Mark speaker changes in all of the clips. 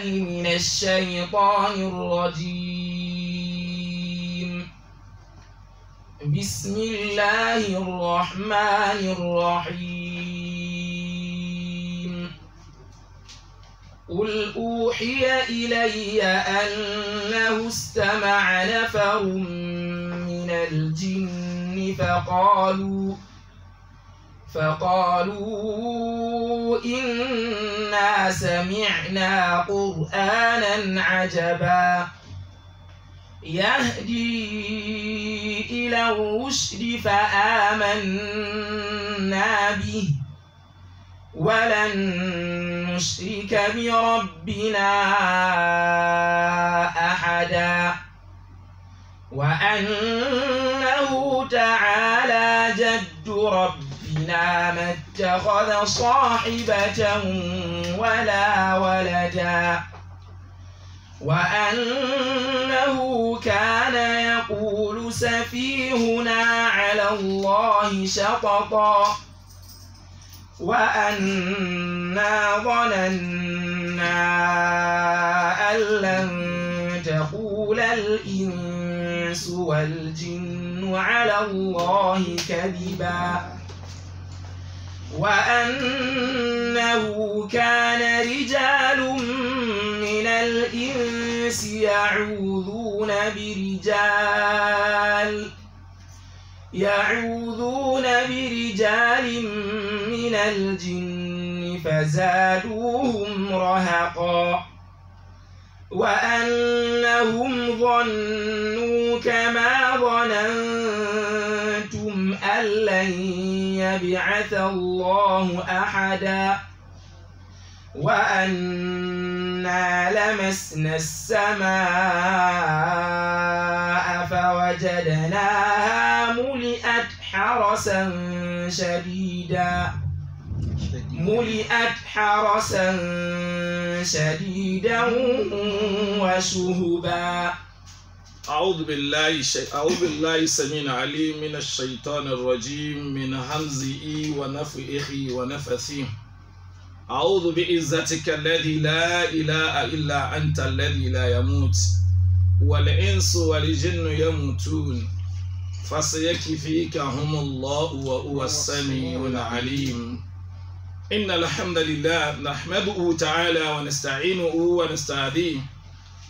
Speaker 1: من الشيطان الرجيم. بسم الله الرحمن الرحيم. قل أوحي إلي أنه استمع نفر من الجن فقالوا فقالوا إنا سمعنا قرآنا عجبا يهدي إلى الرشد فآمنا به ولن نشرك بربنا أحدا وأنه تعالى جد ربنا ما اتخذ صاحبة ولا ولدا. وأنه كان يقول سفيهنا على الله شططا. وأنا ظننا أن لن تقول الإنس والجن على الله كذبا. وأنه كان رجال من الإنس يعوذون برجال يعوذون برجال من الجن فزادوهم رهقا. وأنهم ظنوا كما ظننتم أن لن يبعث الله أحدا وأنا لمسنا السماء فوجدناها ملئت حرسا شديدا ملئت حرسا شديدا وشهبا
Speaker 2: أعوذ بالله شي... أعوذ بالله السميع العليم من الشيطان الرجيم من همزه ونفخه ونفثه أعوذ بعزتك الذي لا إله إلا أنت الذي لا يموت والإنس والجن يموتون فسيكفيكهم الله وهو السميع العليم إن الحمد لله نحمده تعالى ونستعينه ونستهديه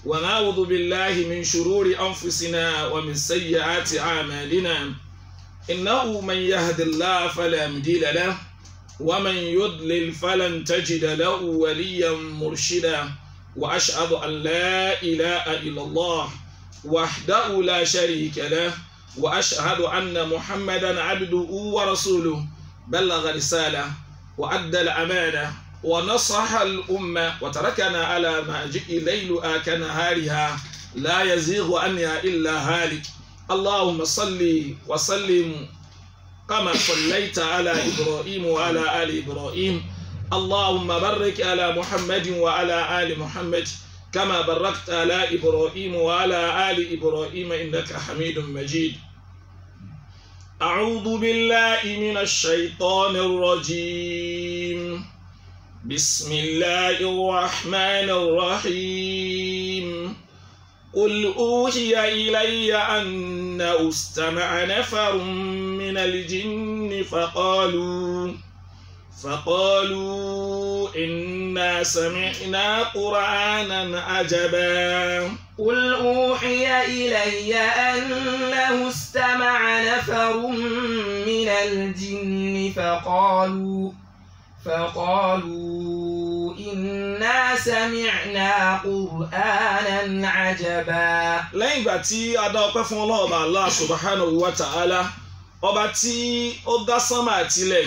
Speaker 2: ونعوذ بالله من شرور أنفسنا ومن سيئات أعمالنا. إنه من يهد الله فلا مضل له ومن يضلل فلن تجد له وليا مرشدا. وأشهد أن لا إله إلا الله وحده لا شريك له وأشهد أن محمدا عبده ورسوله. بلغ رسالة وأدى الأمانة. ونصح الأمة وتركنا على ما جئ ليلها كنهارها لا يزيغ عنها إلا هالك اللهم صل وسلم كما صليت على إبراهيم وعلى آل إبراهيم اللهم بارك على محمد وعلى آل محمد كما باركت على إبراهيم وعلى آل إبراهيم إنك حميد مجيد أعوذ بالله من الشيطان الرجيم بسم الله الرحمن الرحيم. قل أوحي إلي أنه أستمع نفر من الجن فقالوا فقالوا إنا سمعنا قرآنا عجبا.
Speaker 1: قل أوحي إلي أنه استمع نفر من الجن فقالوا فقالوا إنا سمعنا قرآنا عجبا
Speaker 2: lẹ́yìn ìgbà tí a dá ọpẹ́ fún ọlọ́run ọba Allah subhanahu wa ta'ala ọba tí ó dá sánmà àtilẹ̀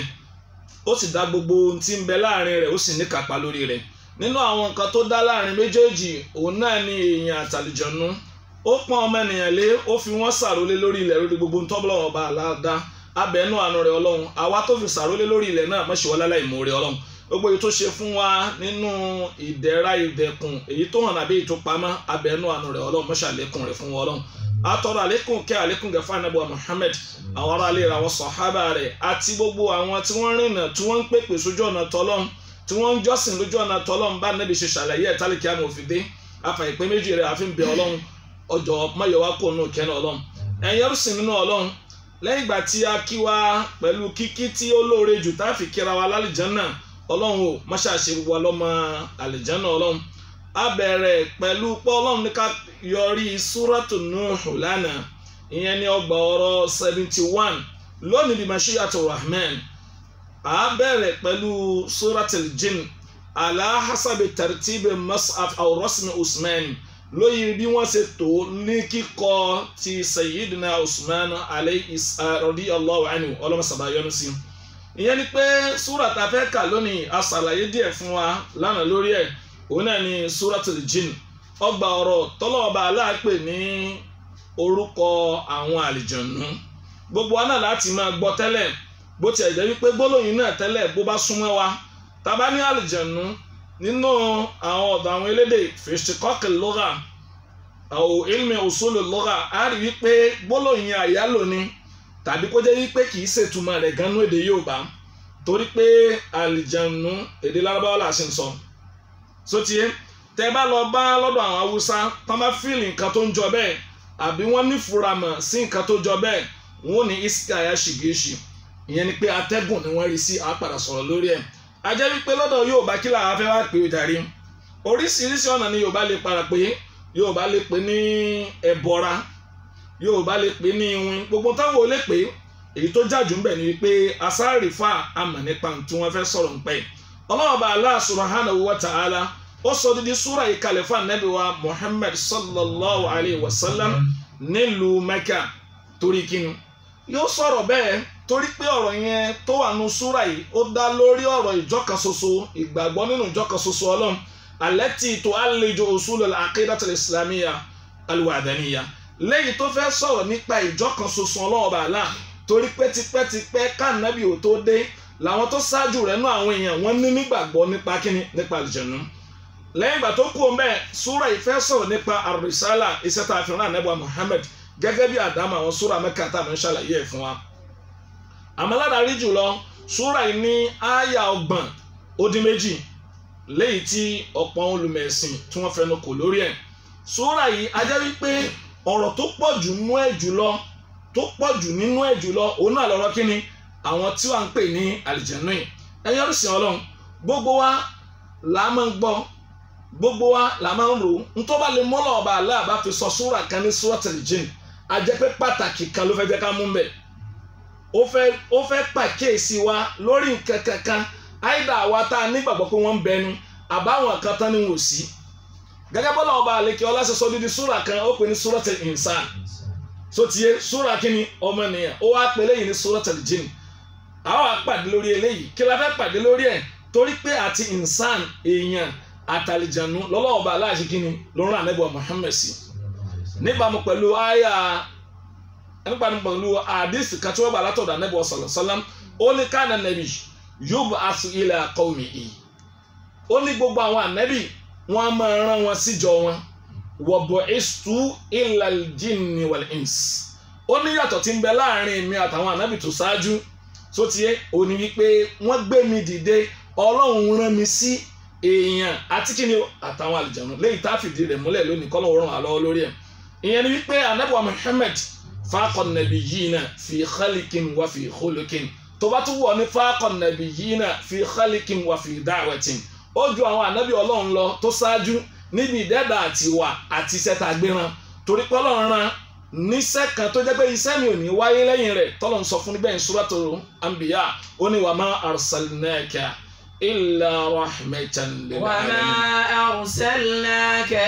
Speaker 2: ó sì dá gbogbo ohun tí ń bẹ láàrin rẹ̀ ó sì ní kápá lórí rẹ̀ nínú àwọn nǹkan tó dá láàrin méjèèjì òun náà ni èèyàn àtàlìjọ̀nú ó pọ́n ọmọ ènìyàn lé ó fi wọ́n sàrólé lórí ilẹ̀ lórí gbogbo ohun tọ́bọ̀lọ́wọ́ ọba Allah dá abẹ́nú àánú rẹ̀ ọlọ́run àwa tó fi sàrólé lórí ilẹ̀ náà mọ̀ṣẹ́wọ́ láláì mọ̀ rẹ̀ ọlọ́run. Gbogbo èyí tó ṣe fún wa nínú ìdẹ̀ra ìdẹ̀kùn èyí tó hàn àbí èyí tó pamọ́ abẹ́nú àánú rẹ̀ ọlọ́run mọ̀ṣàlékún rẹ̀ fún ọlọ́run. Atọrọ àlékún kẹ àlékún gẹfà nàbọ Muhammad àwọn ará ilé rẹ̀ àwọn sọhábà rẹ̀ àti gbogbo àwọn tí wọ́n rìnà tí wọ́n ń pèpè sójú ọ̀nà tọlọ́run tí wọ́n ń jọ́sìn lójú ọ̀nà tọ́lọ́run bá nẹ́bi ṣe ṣàlàyé ẹ̀ tálíkì àmọ́ òfin dé. Afa ìpè méjì rẹ̀ àfi ń bẹ ọlọ́run. Ọjọ́ mayọ̀wá kò nù kẹ́nu ọlọ́run. Ẹ̀yin ẹrú sìn nínú ọlọ́run lẹ́yìn ìgbà tí a kí wa pẹ̀lú kíkí tí ó lóore jù tá a fi kíra wa lálìjánná ọlọ́run o má ṣàṣe wa lọ́mọ àlìjánná ọlọ́run. A bẹ̀rẹ̀ pẹ̀lú pé ọlọ́run ní ká yọrí súrọ́tù Nuhu lánàá ìyẹn ní ọgbà ọ̀rọ̀ seventy one lónìí bí mashiyatu rahman a bẹ̀rẹ̀ pẹ̀lú súrọ́tù jinn ala hasabi tartibi mas'af aw rasmi usman lóyè bí wọ́n ṣe tó ní kíkọ ti sayyidina usman alayhi radiyallahu anhu ọlọ́mọsàbà yọ́nú sí. Ìyẹn ni pé súrà tá a kà lónìí a ṣàlàyé díẹ̀ fún wa lánàá lórí ẹ̀. Òun náà ni súratul jinn. Ọgbà ọ̀rọ̀ tọ́lọ́ọ̀bà aláàpè ní orúkọ àwọn àlìjọ̀nù gbogbo wa náà láti máa gbọ́ tẹ́lẹ̀. Bó tiẹ̀ jẹ́ wípé gbólóyìn náà tẹ́lẹ̀ bó bá súnmọ́ wa tá ní àlìjọ̀nù nínú àwọn ọ̀dọ̀ àwọn elédè fìṣìkọ́kì lugha àwọn ilmi usulu lugha á rí wípé gbólóyìn àyálò ni tàbí kó jẹ́ wípé kì í ṣètumọ̀ rẹ̀ ganú èdè Yorùbá torí pé àlìjọ̀nù èdè lárúbáwá là ṣe ń sọ. Sotie tẹ bá lọ bá lọ́dọ̀ àwọn haúsá tán bá fíìlì nǹkan tó ń jọ bẹ́ẹ̀ àbí wọ́n ní furamọ̀ sí nǹkan tó jọ bẹ́ẹ̀ wọ́n ní iska ya ṣìgéṣì. Ìyẹn ni pé atẹ́gùn ni wọ́n rí sí àpàdà sọ̀rọ̀ lórí ẹ̀ ajẹ́ wípé lọ́dọ̀ Yorùbá kí làwọn afẹ́ wá pé ojàre oríṣiríṣi ọ̀nà ni Yorùbá lè para pé Yorùbá lè pè ní ẹ̀bọra Yorùbá lè pè ní iwin. Gbogbo táwọn ò lè pè èyí tó jájú ń ni wípé asáàrífà àmọ̀ nípa tí wọ́n fẹ́ sọ̀rọ̀ ń pẹ́. Ọlọ́ọ̀bà Allah subhanahu wa ta'ala ó sọ dídí súra yìí kalẹ̀ fún anabi wa Muhammad sallallahu alayhi wa sallam nílùú Mẹ́kà. Torí kíni? Yóò sọ̀rọ̀ bẹ́ẹ̀ torí pé ọ̀rọ̀ yẹn tó wà nù súra yìí ó dá lórí ọ̀rọ̀ ìjọkan ṣoṣo ìgbàgbọ́ nínú ìjọkan ṣoṣo ọlọ́run allati tu'alliju usul al-aqidah al-islamiyya al-wahdaniya lẹ́yìn tó fẹ́ sọ̀rọ̀ nípa ìjọkan ṣoṣo ọlọ́run ọba àlá torí pé tipẹ́tipẹ́ káànábì ò tó dé làwọn tó ṣáájú rẹ̀ nú àwọn èèyàn wọ́n ní nígbàgbọ́ nípa kíni? Nípa àlùjànnú. Lẹ́yìn ìgbà tó kú mẹ́ẹ̀ súra yìí sọ̀rọ̀ nípa àrùsálà iṣẹ́ tá a fi rán gẹ́gẹ́ bí àdámọ̀ àwọn súra Mẹ́kà tá a máa ń ṣàlàyé ẹ̀ fún wa. Àmàládàrí jùlọ súra yìí ní àyà ọgbọ̀n ó dín méjì léyìí tí ọ̀pọ̀ olùmẹ̀sìn tí wọ́n fẹnu kò lórí ẹ̀. súra yìí ajá wípé ọ̀rọ̀ tó pọ̀ jù nínú ẹ̀ jùlọ tó pọ̀ jù nínú ẹ̀ jùlọ òun náà lọ́rọ̀ kíni àwọn tí wọ́n ń pè ní àlìjẹ̀nù yìí. Ẹ̀yin ọ̀rùsìn ọlọ́run gbogbo wa là á máa ń gbọ́ gbogbo wa là máa ń rò. Ó ntọ́ bá lè mọ́lá ọba àlá fi sọ súrà kan ní súratul jinn a jẹ́ pé pàtàkì kan ló fẹ́ jẹ́ ká mú bẹ̀ ó fẹ́ ó fẹ́ pàkíyèsí wa lórí nǹkan kankan. Àìdá àwa tá a nígbàgbọ́ pé wọ́n ń bẹnu àbáwọn kan tán ni wò sí. Gẹ́gẹ́ bọ́lá ọba àlekè ọlá ṣe sọ dídí súrà kan ó pè ní súratul insan. Sotie súrà kínní ọmọnìyàn ó wá pè léyìí ní súratul jinn. Àwọn àpàdé lórí eléyìí. Kí la fẹ́ pàdé lórí ẹ̀? Torí pé àti insan èèyàn àtàlìjànú lọ́lọ́wọ́ bá aláàṣẹ kínní ló ń rán ànábì Muhammad sí. Níbàámu pẹ̀lú àyà pẹ̀lú àdìsí kan tí wọ́n látọ̀dọ̀ ànábì sallallahu alaihi wasallam ó ní káàna nàbì yub'athu ila qawmihi. Ó ní gbogbo àwọn ànábì wọn a máa rán wọn síjọ wọn. Wa bu'istu ila al-jinni wal-ins. Ó ní yàtọ̀ tí ń mi àtàwọn ànábì tó ṣáájú tó tiẹ̀ ó ní gbé mi dìde ọlọ́run rán mi sí èèyàn àti kíni àtàwọn àlìjànú lẹ́yìn tá a fìdí rẹ̀ múlẹ̀ lónìí kọ́ lóun ràn án lọ́wọ́ lórí ẹ̀. Ìyẹn ni wípé anabiwa Muhammad fáakọ̀ nàbí yìí náà fi xalikin wá fi xolikin tó bá tún wọ̀ ní fáakọ̀ nàbí yìí náà fi xalikin wá fi dáwẹ̀tìn ó ju àwọn ànábì ọlọ́run lọ tó ṣáájú níbi ìdẹ́dà àti iṣẹ́ tá a gbé torí pé níṣẹ́ kan tó jẹ́ pé iṣẹ́ mi ò ní wáyé lẹ́yìn rẹ̀. Tọ́lọ̀ ń sọ fún níbẹ̀ ìṣúrátò àǹbíyá ó ní wa ma arsalnaka illa rahmatan
Speaker 1: lil alamin. wa ma arsalnaka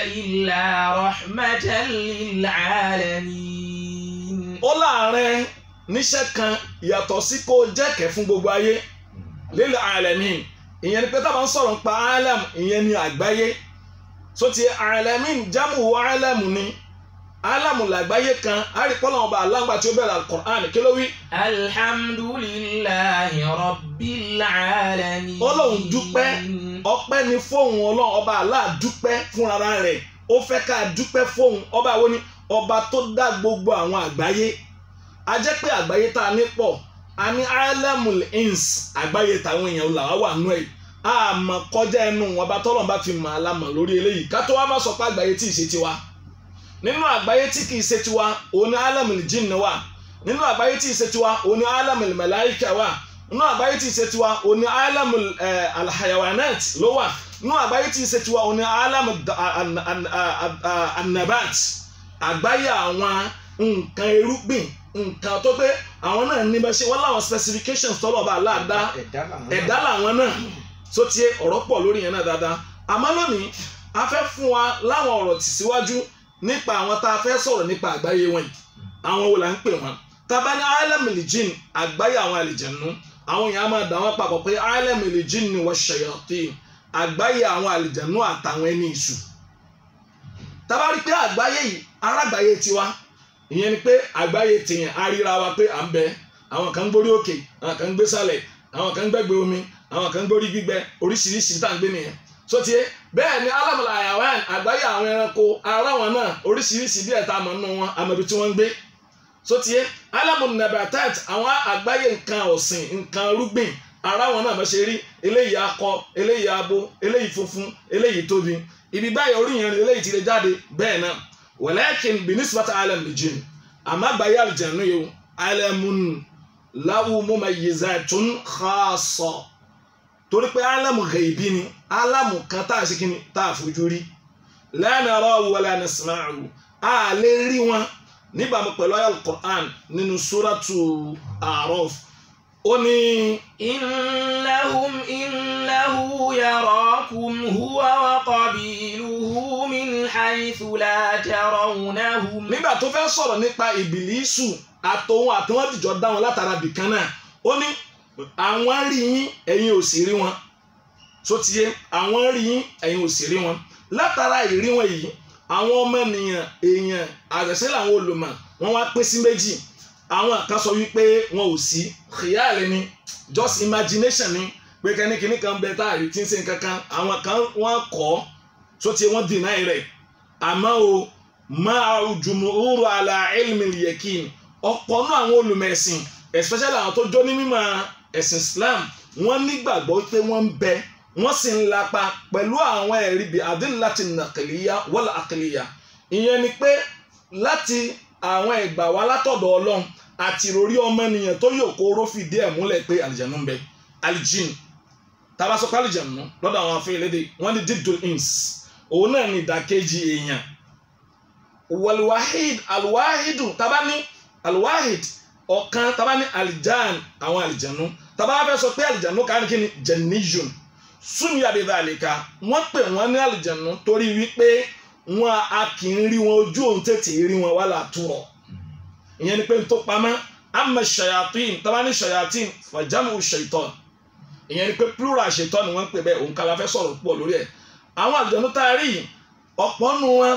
Speaker 1: rahmatan lil
Speaker 2: ó láàárẹ̀ níṣẹ́ kan yàtọ̀ sí kó jẹ́kẹ̀ fún gbogbo ayé. Lil alamin. Ìyẹn ni pé tá a bá ń sọ̀rọ̀ nípa alam ìyẹn ni àgbáyé. So ti alamin jámù alam ni. Alamu làgbáyé kan. Àríkọ́lọ́ ọba aláǹgbà tí ó bẹ̀rẹ̀ al-Qur'an kí ló wí.
Speaker 1: alhamdulillahi rabbil alamin.
Speaker 2: ọlọ́run dúpẹ́. Ọpẹ́ ni fóun ọlọ́run ọba aláà dúpẹ́ fúnra rẹ̀. Ó fẹ́ ká dúpẹ́ fóun. Ọba wo ni ọba tó dá gbogbo àwọn àgbáyé a jẹ́ pé àgbáyé tá a ní pọ̀ a ní alamul ins àgbáyé tàwọn èèyàn làwa wà nú ẹ̀ àmọ́ kọjá ẹnu wọn bá tọ́lọ̀ bá fi mọ̀ alámọ̀ lórí eléyìí ká tó wá má sọ pé àgbáyé tí ì ṣe tiwa nínú àgbáyé tí kì í ṣe tiwa òun ni alamul jinn wà nínú àgbáyé tí ì ṣe tiwa òun ni alamul malaika wà nínú àgbáyé tí ì ṣe tiwa òun ni alamul eh, alhayawanat ló wà nínú àgbáyé tí ì ṣe tiwa òun ni alamul annabat àgbáyé àwọn nǹkan irúgbìn nǹkan tó pé àwọn náà ní bá ṣe wọ́n láwọn specifications tọ́lọ̀ bá aláàdá.
Speaker 3: Ẹ̀dá làwọn
Speaker 2: náà. Tó ti ọ̀rọ̀ pọ̀ lórí yẹn náà dáadáa. Àmọ́ lónìí a fẹ́ fún wa láwọn ọ̀rọ̀ tì síwájú nípa àwọn tá a fẹ́ sọ̀rọ̀ nípa àgbáyé wọn yìí. Àwọn wo là ń pè wọn? Tábà ní alamil jinn àgbáyé àwọn àlìjẹ̀nu àwọn èèyàn á máa dà wọ́n papọ̀ pé alamil jinn wa shayatin àgbáyé àwọn àlìjẹ̀nu àtàwọn ẹni ìṣù tábà rí pé àgbáyé yìí arágbáyé tiwa ìyẹn ni pé àgbáyé tìyàn á ríra wa pé à ń bẹ. Àwọn kan ń gbórí òkè àwọn kan ń gbé sálẹ̀ àwọn kan ń gbẹgbẹ omi àwọn kan ń gbórí gbígbẹ oríṣiríṣi tá à ń gbé nìyẹn. Sotie bẹ́ẹ̀ ni alamula ayawan àgbáyé àwọn ẹranko ara wọn náà oríṣiríṣi bí ẹ̀ta àmọ́ nínú wọn àmọ́bi tí wọ́n ń gbé. Sotie alamun nabatat àwọn àgbáyé nǹkan ọ̀sìn nǹkan rúgbìn ara wọn náà bá ṣe rí. Eléyìí akọ eléyìí abo eléyìí funfun eléyìí tóbi ibi báyìí orí yẹn eléyìí ti lè jáde bẹ́ẹ̀ náà. Walakin binisbata alam lijin àmọ́ àgbáyé àlùjànnú yìí alamun lahu mumayyizatun khassa. Torí pé alamu ghaibi ni alamu kan tá a ṣe kíni tá a fojú rí. La narahu wala nasma'u. A lè rí wọn níbàámu pẹ̀lú al-Qur'an nínú suratu A'raf ó ní.
Speaker 1: innahum innahu yarakum huwa wa qabiluhu min haythu la tarawnahum.
Speaker 2: nígbà tó fẹ́ sọ̀rọ̀ nípa ìbìlísù àtòun àtòun ti jọ dá wọn látara bìkan náà ó ní àwọn rí yín ẹ̀yin ò sì rí wọn sotiye àwọn rí yín ẹ̀yin ò sì rí wọn látara ìrí wọn yìí àwọn ọmọ ènìyàn èèyàn àgbẹ̀sẹ̀ làwọn olùmọ̀ wọn wá pín sí méjì àwọn kan sọ wípé wọn ò sí. Khiyal ni just imagination ni pé kẹ́nikẹ́ni kan bẹ táàrí tí ń ṣe nǹkan kan. Àwọn kan wọ́n kọ́ tó ti wọ́n deny rẹ̀. Àmọ́ o máa jumhuru ala ilmi yakin ọ̀pọ̀ náà àwọn olùmẹ̀sìn especially àwọn tó jó ní mímọ̀ ẹ̀sìn Islam wọ́n nígbàgbọ́ pé wọ́n ń bẹ. Wọ́n sì ń lapa pẹ̀lú àwọn ẹ̀rí bíi adillati nàkìlíyà wala àkìlíyà ìyẹn ni pé láti àwọn ẹ̀gbà wa látọ̀dọ̀ Ọlọ́run àti ìròrí ọmọnìyàn tó yóò kóró fìdí ẹ̀ múlẹ̀ pé àlìjànú ń bẹ. Alijin tábà sọ pé àlìjànú lọ́dọ̀ àwọn afẹ́yẹlẹ́dẹ̀ wọ́n ní dídùn ins. Òun náà ní ìdàkejì èèyàn. Wàlúwàhíd àlùwàhídù tábà ní àlùwàhíd ọ̀kan tábà ní àlìjàn àwọn àlìjànú tábà fẹ́ sọ pé àlìjànú kan kí ni? Jẹ̀níjùn súnmi àbẹ̀dà àlèkà wọ́n pè wọ́n ní àlìjànú torí wípé wọn a kì í rí wọn ojú òun tètè rí wọn wà látúrọ̀ ìyẹn ni pé n tó pamọ́ àmọ́ ṣayatin tábà ní ṣayatin fàjámù ṣaitan ìyẹn ni pé plural ṣaitan ni wọ́n ń pè bẹ́ẹ̀ òun kala fẹ́ sọ̀rọ̀ púpọ̀ lórí ẹ̀. Àwọn àlìjànú tá a rí ọ̀pọ̀ nu wọn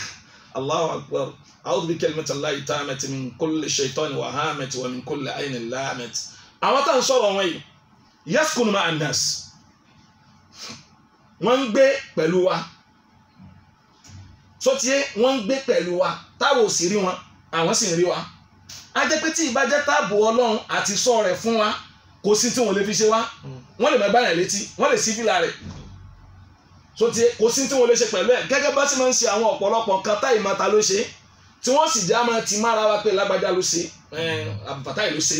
Speaker 2: Allahu akbar a'udhu bi kalimatillahi tammati min kulli shaitani wa hamati wa min kulli aynin lamati àwọn tá à ń sọ̀rọ̀ wọn yìí yaskunu ma'an nas wọ́n ń gbé pẹ̀lú wa sọtiẹ́ wọ́n ń gbé pẹ̀lú wa táwọn ò sì rí wọn àwọn sì ń rí wa. Á jẹ́ pé tí ìbá jẹ́ táàbù ọlọ́run àti sọ rẹ̀ fún wa kò sí tí wọ́n lè fi ṣe wá. Wọ́n lè má bá yàn létí wọ́n lè sí fìlà rẹ̀ sọtiẹ́ kò sí tí wọ́n lè ṣe pẹ̀lú ẹ̀. Gẹ́gẹ́ bá sì máa ń ṣe àwọn ọ̀pọ̀lọpọ̀ nǹkan táì máa ta ló ṣe tí wọ́n sì já máa ti mára wa pé lágbájá ló ṣe àbùfàtáì ló ṣe.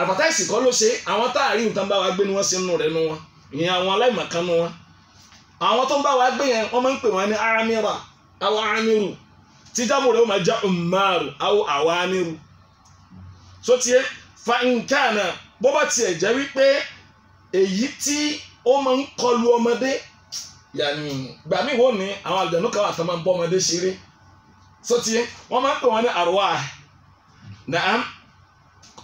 Speaker 2: Àbùfàtáì sì kọ́ ló ṣe àwọn táàrí nǹkan bá wa gbé ni wọ́n ṣe nù rẹ̀ nu wọn. Ìyẹn àwọn aláìmọ̀kan nu wọn. Àwọn tó ń bá wa gbé yẹn wọ́n máa ń pè wọ́n ní aramira àwọn aramiru tí jámù rẹ̀ ó máa já umaru àwọn awamiru so tiẹ̀ fa nǹkan náà bó bá tiẹ̀ jẹ́ wípé èyí tí ó máa ń kọlu ọmọdé yàní gbà mí wò ní àwọn àlùjànnú kan àtàwọn máa ń bọ́ ọmọdé ṣeré. So tiẹ̀ wọ́n máa ń pè wọ́n ní arwah. Naam.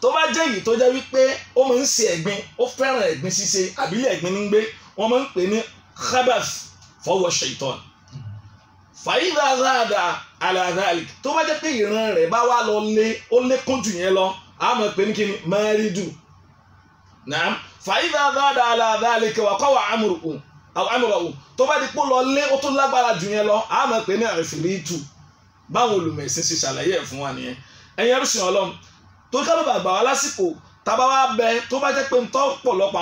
Speaker 2: Tó bá jẹ́ èyí tó jẹ́ wípé ó máa ń ṣe ẹ̀gbin ó fẹ́ràn ẹ̀gbin ṣíṣe àbílẹ̀ ẹ̀gbin ní gbé wọ́n máa ń pè ní khabath fọwọ́ shaitan fàyídà záàdà àlàdàlì tó bá jẹ́ pé ìran rẹ̀ bá wà lọ lé ó lékún jù yẹn lọ a máa pè ní kíni márídù naam. Fàyídà záàdà àlàdàlì kẹwàá kọ́ wà amúrùkù amúrùkù tó bá di pé lọ lé ó tún lágbára jù yẹn lọ a máa pè ní àrífìlítù báwọn olùmẹ̀sìn ṣe ṣàlàyé ẹ̀ fún wa nìyẹn? Ẹ̀yin ẹrú sìn ọlọ́run tó ká bàbà gbà wá lásìkò tábà wá bẹ tó bá jẹ́ pé ń tọ́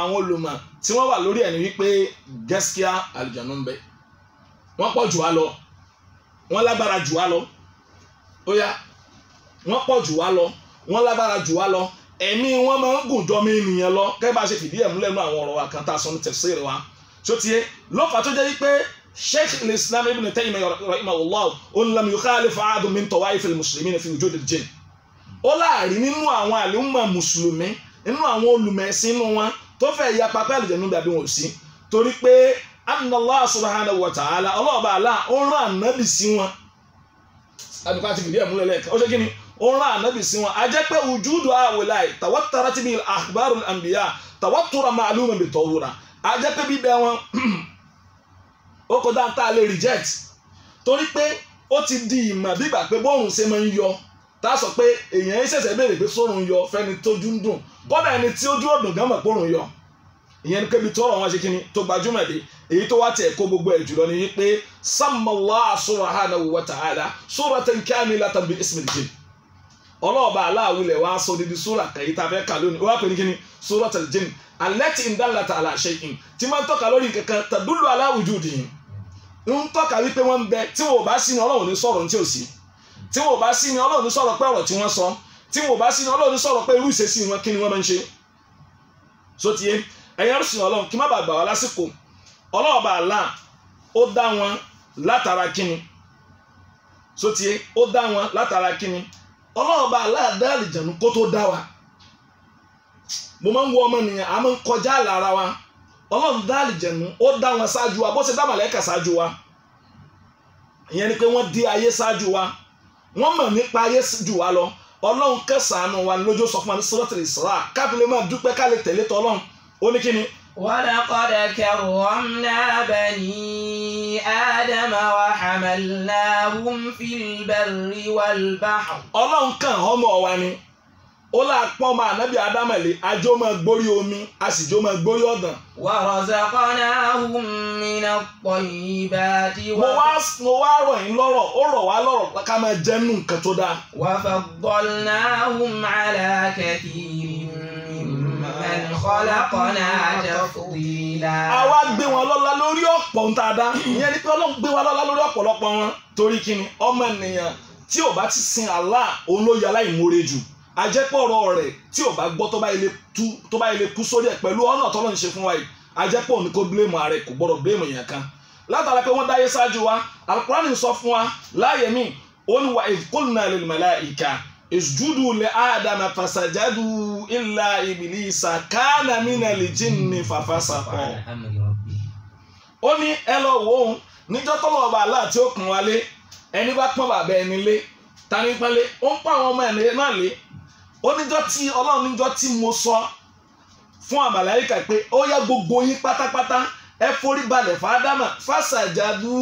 Speaker 2: àwọn olùmọ̀ tí wọ́n wà lórí ẹ̀ ní wípé gẹ́síkíá àlùjànnú ń bẹ. Wọ́n pọ̀ jù wá lọ wọ́n lágbára jù wá lọ. Ó yá. Wọ́n pọ̀ jù wá lọ. Wọ́n lágbára jù wá lọ. Ẹ̀mí wọn máa ń gùn jọmọ ènìyàn lọ. Kẹ́ bá ṣe fìdí ẹ̀ múlẹ̀ nú àwọn ọ̀rọ̀ wa kan tá a sọ ní tafsir wa. Tó tiẹ̀ lọ́fà tó jẹ́ wípé sheikh islam ibn Taymiyyah rahimahullah ó lam yukhalif ahadun min tawaif al-muslimin fi wujud al-jinn. Ó láàárín nínú àwọn àlùmọ̀ mùsùlùmí nínú àwọn olùmẹ̀sìn inú wọn tó fẹ́ ya pápá àlùjànnú bí ò sí. Torí pé anna Allah subhanahu wa ta'ala ọlọ́ọ̀bà àlá ó rán ànábì sí wọn. Àdùkọ́ àti fìdí ẹ̀ múlẹ̀ lẹ́ẹ̀kan. Ó ṣe kí ni? Ó rán ànábì sí wọn. A jẹ́ pé wujudu àwòláì tawattarat bihi akhbarul anbiya tawattura ma'luman bi tawura. A jẹ́ pé bíbẹ̀ wọn ó kó dáńtà lè reject. Torí pé ó ti di ìmọ̀ bígbà pé bóun ṣe máa ń yọ. Tá a sọ pé èèyàn ń ṣẹ̀ṣẹ̀ béèrè pé sórun yọ fẹ́ni tójú ń dùn. Kọ́dà ẹni tí ojú ọ̀dùn gan mọ̀ yọ ìyẹn kébi tó ọ̀rọ̀ wọn ṣe kí ni tó gbajúmọ̀ dé. Èyí tó wá tiẹ̀ kó gbogbo ẹ̀ jùlọ ni wípé sammallah subhanahu wa ta'ala suratan kamilatan bi ismil jinn. Ọlọ́ọ̀bá aláàwulẹ̀ wa sọ dídí sóra kàyí tá a fẹ́ kà lónìí. Wọ́n á pè ní kíni? Suratul jinn. Allati in dallata ala shay'in. Tí máa ń tọ́ka lórí kankan tadullu ala wujudihim. Ń tọ́ka wípé wọ́n ń bẹ tí wọn pé pé ẹ̀yin arúsìn ọlọ́run kí má bàa gbà wá lásìkò. Ọlọ́ọ̀bà àlá ó dá wọn látara kíni? Sotie ó dá wọn látara kíni? Ọlọ́ọ̀bà àlá dá àlìjànú kó tó dá wa. Mo máa ń wo ọmọ nìyẹn a máa ń kọjá àlà ara wa. Ọlọ́run dá àlìjànú ó dá wọn ṣáájú wa bó ṣe dá màlẹ́kà ṣáájú wa. Ìyẹn ni pé wọ́n dé ayé ṣáájú wa. Wọ́n mọ̀ nípa ayé jù wá lọ. Ọlọ́run kẹsàn-án wa lójó sọ fún wa ní Suratul Isra káfílẹ̀ máa dúpẹ́ ká lè tẹ̀lé tọ́lọ́run ó ní kíni.
Speaker 1: ولقد كرمنا بني آدم وحملناهم في البر والبحر
Speaker 2: ọlọ́run kàn ọmọ wa ni ó là pọ́n ọmọ ànábì ádámẹ̀lẹ́ àjọ máa gbórí omi a sì jọ máa gbórí ọ̀dàn.
Speaker 1: ورزقناهم من الطيبات
Speaker 2: mo wá mo wá rọ̀ yín lọ́rọ̀ ó rọ̀ wá lọ́rọ̀ ká máa jẹ́ nù nǹkan tó dáa.
Speaker 1: وفضلناهم على كثير man khalaqna tafdila.
Speaker 2: àwa gbé wọn lọ́lá lórí ọ̀pọ̀ ń tàdá ìyẹn ni pé ọlọ́run gbé wọn lọ́lá lórí ọ̀pọ̀lọpọ̀ wọn. Torí kíni ọmọ ènìyàn tí ò bá ti sin Allah òun ló yẹ aláìmoore jù. Ajẹ́pọ̀rọ̀ rẹ̀ tí ò bá gbọ́ tó bá ilé kú sórí ẹ̀ pẹ̀lú ọ̀nà tọ́lọ́ ń ṣe fún wa yìí ajẹ́pọ̀ ní kó bílẹ̀mù ààrẹ kò gbọ́dọ̀ bílẹ̀mù èèyàn kan. Látara pé wọ́n dáyé ṣáájú wa alukurani sọ fún wa láàyè míì ó ní wa idh qulna lil malaika isjudu li adama fasajadu illa iblisa kana minal jinni fafasaqa ó ní ẹ lọ wò ó níjọ́ tọ́lọ́ ọba aláà tí ó kàn wá lé ẹni bá pọ́n bàbá ẹni lé tani pẹ́lẹ́ ó ń pọ́n àwọn ọmọ ẹni náà lé. Ó tí ọlọ́run níjọ́ tí mo sọ fún àmàlàyíkà pé ó yá gbogbo yín pátápátá ẹ forí balẹ̀ fàádámà fàṣàjàdú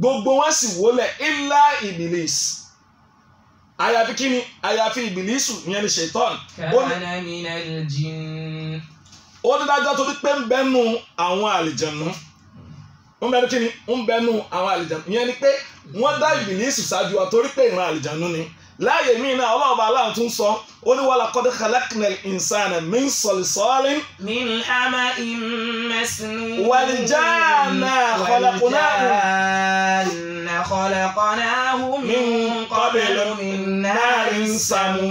Speaker 2: gbogbo wọn sì wólẹ̀ ilá ìbílísì àyàfi kíni àyàfi ìbìlísù ìyẹn ni ṣètọ́n.
Speaker 1: kàánà minal jinn.
Speaker 2: ó ní dájọ́ torí pé ń bẹ́nu àwọn àlìjànú ń bẹ́nu kíni ń bẹ́nu àwọn àlìjànú ìyẹn ni pé wọ́n dá ìbìlísù ṣáájú wa torí pé ìran àlìjànú ni láàyè míì náà ọlọ́run bá aláàrùn tún sọ ó ní wàlá kọ́dé khalaqna al-insana min salsalin.
Speaker 1: min hama'in masnun.
Speaker 2: wal janna
Speaker 1: khalaqnahu. wal janna khalaqnahu min qabl náírà ń sàmù.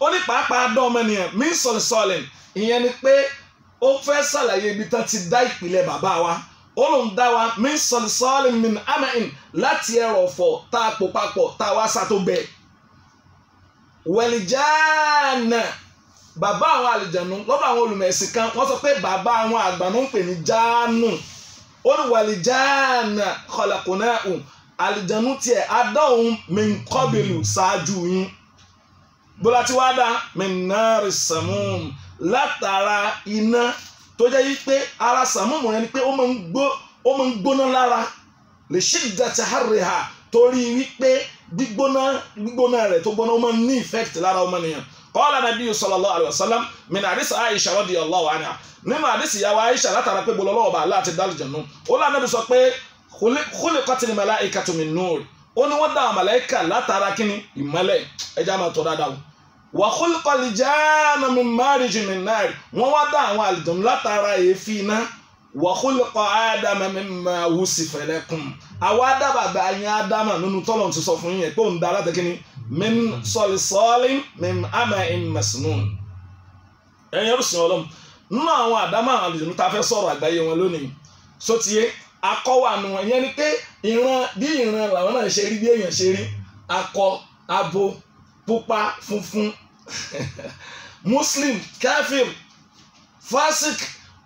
Speaker 2: ó ní pàápàá dán ọmọnìyàn mí sọ̀lẹ̀sọ̀lẹ̀ ìyẹn ni pé ó fẹ́ ṣàlàyé ibi tán ti dá ìpìlẹ̀ bàbá wa ó lòun dá wa mí sọ̀lẹ̀sọ̀lẹ̀ mí amẹ́hìn láti ẹ̀rọ ọ̀fọ̀ tá a pò papọ̀ tá a wá sa tó bẹ̀. wẹ̀lìjáàna bàbá àwọn àlìjànú lọ́dọ̀ àwọn olùmẹ̀sìn kan wọ́n sọ pé bàbá àwọn àgbànú ń pè ní jáánù ó ní wẹ̀lìjáàna kọ̀làkùnrin àlìjànú tiẹ̀ adá òun qablu ṣáájú yín. Bọ́lá tí wàá dá? Nari samum. Látara iná tó jẹ́ yí pé ara samum yẹn ni pé ó máa ń gbóná lára. Lè shiddati harriha torí wípé gbígbóná gbígbóná rẹ̀ tó gbóná ó máa ń ní effect lára ọmọnìyàn. Qala nabiyyu sallallahu alayhi wa sallam min hadith aisha radiyallahu anha. Nínú hadith ìyàwó aisha látara pé gbolo lọ́wọ́ bá aláàtí dálìjẹ̀nu ó lànà bí sọ pé khuliqatil malaikatu min nur. Ó ní wọ́n dá àwọn màláìkà látara kíni? Ìmọ́lẹ̀. Ẹja máa tọ́ dáadáa o. Wa khulqal janna min marijin min nar. Wọ́n wá dá àwọn àlùjànnú látara èéfín iná. Wa khulqa ádámà mimma wusifa lakum. Àwa dábàbà yín ádámà nínú tọ́lọ̀ ti sọ fún yẹn pé òun dá látàkínní min salsalin min hama'in masnun. Ẹ̀yin ẹrú sìn ọlọ́run nínú àwọn àdámà àwọn àlùjànnú tá a fẹ́ sọ̀rọ̀ àgbáyé wọn lónìí sotie akọwà nù wọn. Ìyẹn ni pé ìran bí ìran làwọn náà ṣe rí bí èèyàn ṣe rí. Akọ abo pupa funfun. Muslim kafir fasik.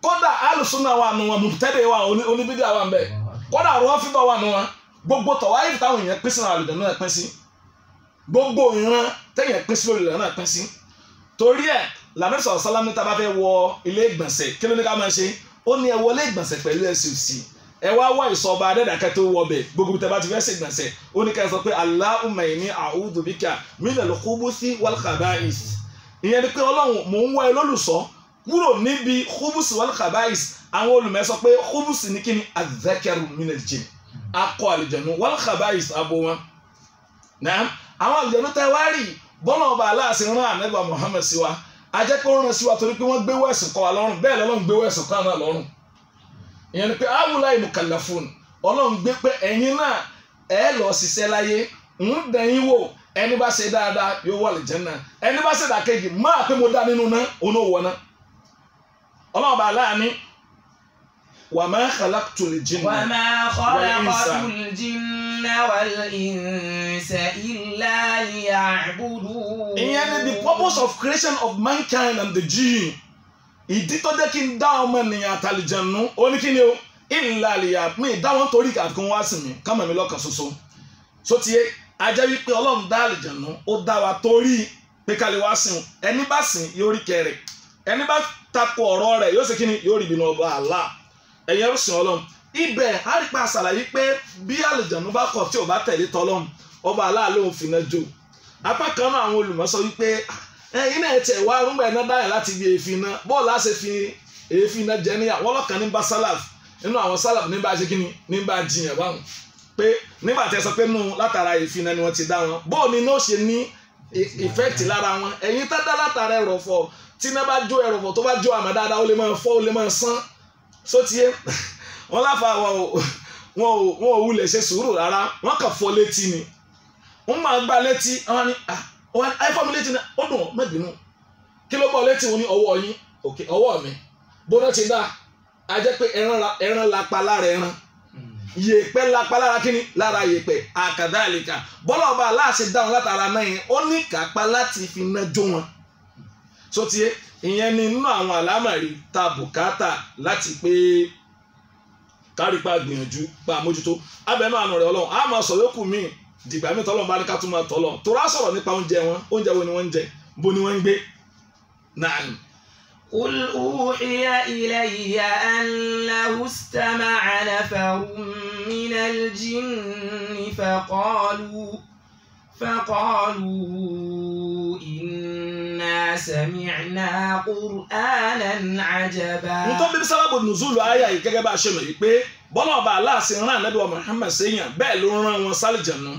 Speaker 2: Kódà alùsùnà wà nù wọn mùtẹ́dẹ̀ wà oníbídà wà ń bẹ̀ kódà rọ́fíbà wà nù wọn. Gbogbo tọ̀wáyé táwọn èèyàn pín sí àwọn àlùjànnú náà pín sí. Gbogbo ìran téèyàn pín sí ìran náà pín sí. Torí ẹ̀ làmísọ̀ sọ̀rọ̀ sálámù bá fẹ́ wọ ilé ìgbọ̀nsẹ̀ kí ló ní ká máa ṣe? Ó ní ẹ wọlé ìgbọ̀nsẹ̀ pẹ̀lú ẹsẹ̀ òsì ẹ wá wá ìsọba adẹ́dàkẹ́ tó wọ bẹ̀. Gbogbo tẹ bá ti fẹ́ ṣe ìgbọ̀nsẹ̀ ó ní ká sọ pé Allahumma inni a'udhu bika minal khubuthi wal khaba'is ìyẹn ni pé ọlọ́run mò ń wá ẹ lólùsọ kúrò níbi khubuthi wal khaba'is àwọn olùmọ̀ sọ pé khubuthi ní kíni adh-dhakaru minal jinn. Akọ àlùjànnú wal khaba'is abo wọn. Naam. Àwọn àlùjànnú tẹ wá rí bọ́lá ọba aláàsì rán ànábà Muhammad sí wa. Ajẹ́ pé ó rán torí pé wọ́n gbé wẹ̀sùn kọ́ ìyẹn ni pé awùlá ìmùkàlàfún ọlọ́run gbé pé ẹ̀yin náà ẹ lọ ṣiṣẹ́ láyé ń dẹ̀yìn wò ẹni bá ṣe dáadáa yóò wọ àlìjánnà ẹni bá ṣe dàkejì máa pé mo dá nínú náà òun ò wọ náà ọlọ́run bá láàánú wàmà khalaqtul jinna
Speaker 1: wàmà
Speaker 2: khalaqtul
Speaker 1: jinna wal insa illa liya'budun.
Speaker 2: ìyẹn ni the purpose of creation of mankind and the jinn ìdí tó jẹ́ kí n dá ọmọ ènìyàn àtàlìjẹ̀nu ó ní kí ni o? Ìlà àlìyà mi dá wọn torí kàkún wá sí mi kámọ̀ mi lọ́kàn ṣoṣo. So ti yé ajẹ́ wípé ọlọ́run dá àlìjẹ̀nu ó dá wa torí pé ká lè wá sìn ẹni bá sìn yóò rí kẹrẹ ẹni bá takò ọ̀rọ̀ rẹ̀ yóò ṣe kí ni? Yóò rí ìbínú ọba Allah. Ẹ̀yẹ ó sìn ọlọ́run. Ibẹ̀ á rí pa àṣàlàyé pé bí àlìjẹ̀nu bá kọ̀ tí ò bá tẹ̀lé tọ́lọ́run ọba Allah ló ń fi náà jó. Apá kan náà àwọn olùmọ̀ sọ wípé ẹ iná ẹ̀tẹ̀ wá rúgbà iná dáyà láti ibi èéfín iná bọ́ọ̀lù ṣe fi èéfín iná jẹ níyà? Wọ́n lọ́kàn ní bá sálàf nínú àwọn sálàf ní bá ṣe kí ni? Ní bá jiyàn pé nígbà tí ẹ sọ pé nù látara èéfín iná ni wọ́n ti dá wọn. Bọ́ọ̀lù iná ó ṣe ní ìfẹ́ẹ̀tì lára wọn? Ẹ̀yin tá dá látara ẹ̀rọ̀fọ̀ tí iná bá jó ẹ̀rọ̀fọ̀ tó bá jó àmọ́ dáadáa ó lè máa fọ́ ó lè máa sán. Sótìyé wọn láfa wọn ò wọn wọn wulẹ̀ ṣe sùúrù rárá. Wọn kàn fọ́ létí ni. Wọn máa gbá létí. Àwọn ni wọn àìfọ́ mi létí ni ó dùn ọ́ mẹ́bìínú kí ló bọ̀ létí? Wọn ní ọwọ́ yín. Òkè ọwọ́ mi. Bóná ti dá. A jẹ́ pé ẹran lapa lára ẹran. Yèèpẹ̀ lapa lára kíni? Lára yèèpẹ̀. Àkàdá àlèkà bọ́lá ọba aláàṣẹ dáhùn látara náà yẹn. Ó ní kápá láti fi ná jó wọn sotie ìyẹn ni nínú àwọn àlámọ̀rí ta bùkátà láti pé kárípa gbìyànjú pa àmójútó abẹnú àánú rẹ Ọlọ́run. A máa sọ míì dìgbà míì tọlọ́run bá ní ká tún máa tọlọ tó rà sọ̀rọ̀ nípa oúnjẹ wọn oúnjẹ wo ni wọ́n ń jẹ bó ni wọ́n ń gbé náà.
Speaker 1: قل أوحي إلي أنه استمع نفر من الجن فقالوا فقالوا إنا سمعنا قرآنا عجبا
Speaker 2: nítorí bí sábàbù nùzúlù ayé yìí gẹ́gẹ́ bá a ṣe mọ̀ yìí pé bọ́lá ọba aláàsì rán ànábì wa Muhammad sẹ́yìn bẹ́ẹ̀ ló rán wọn sálìjànú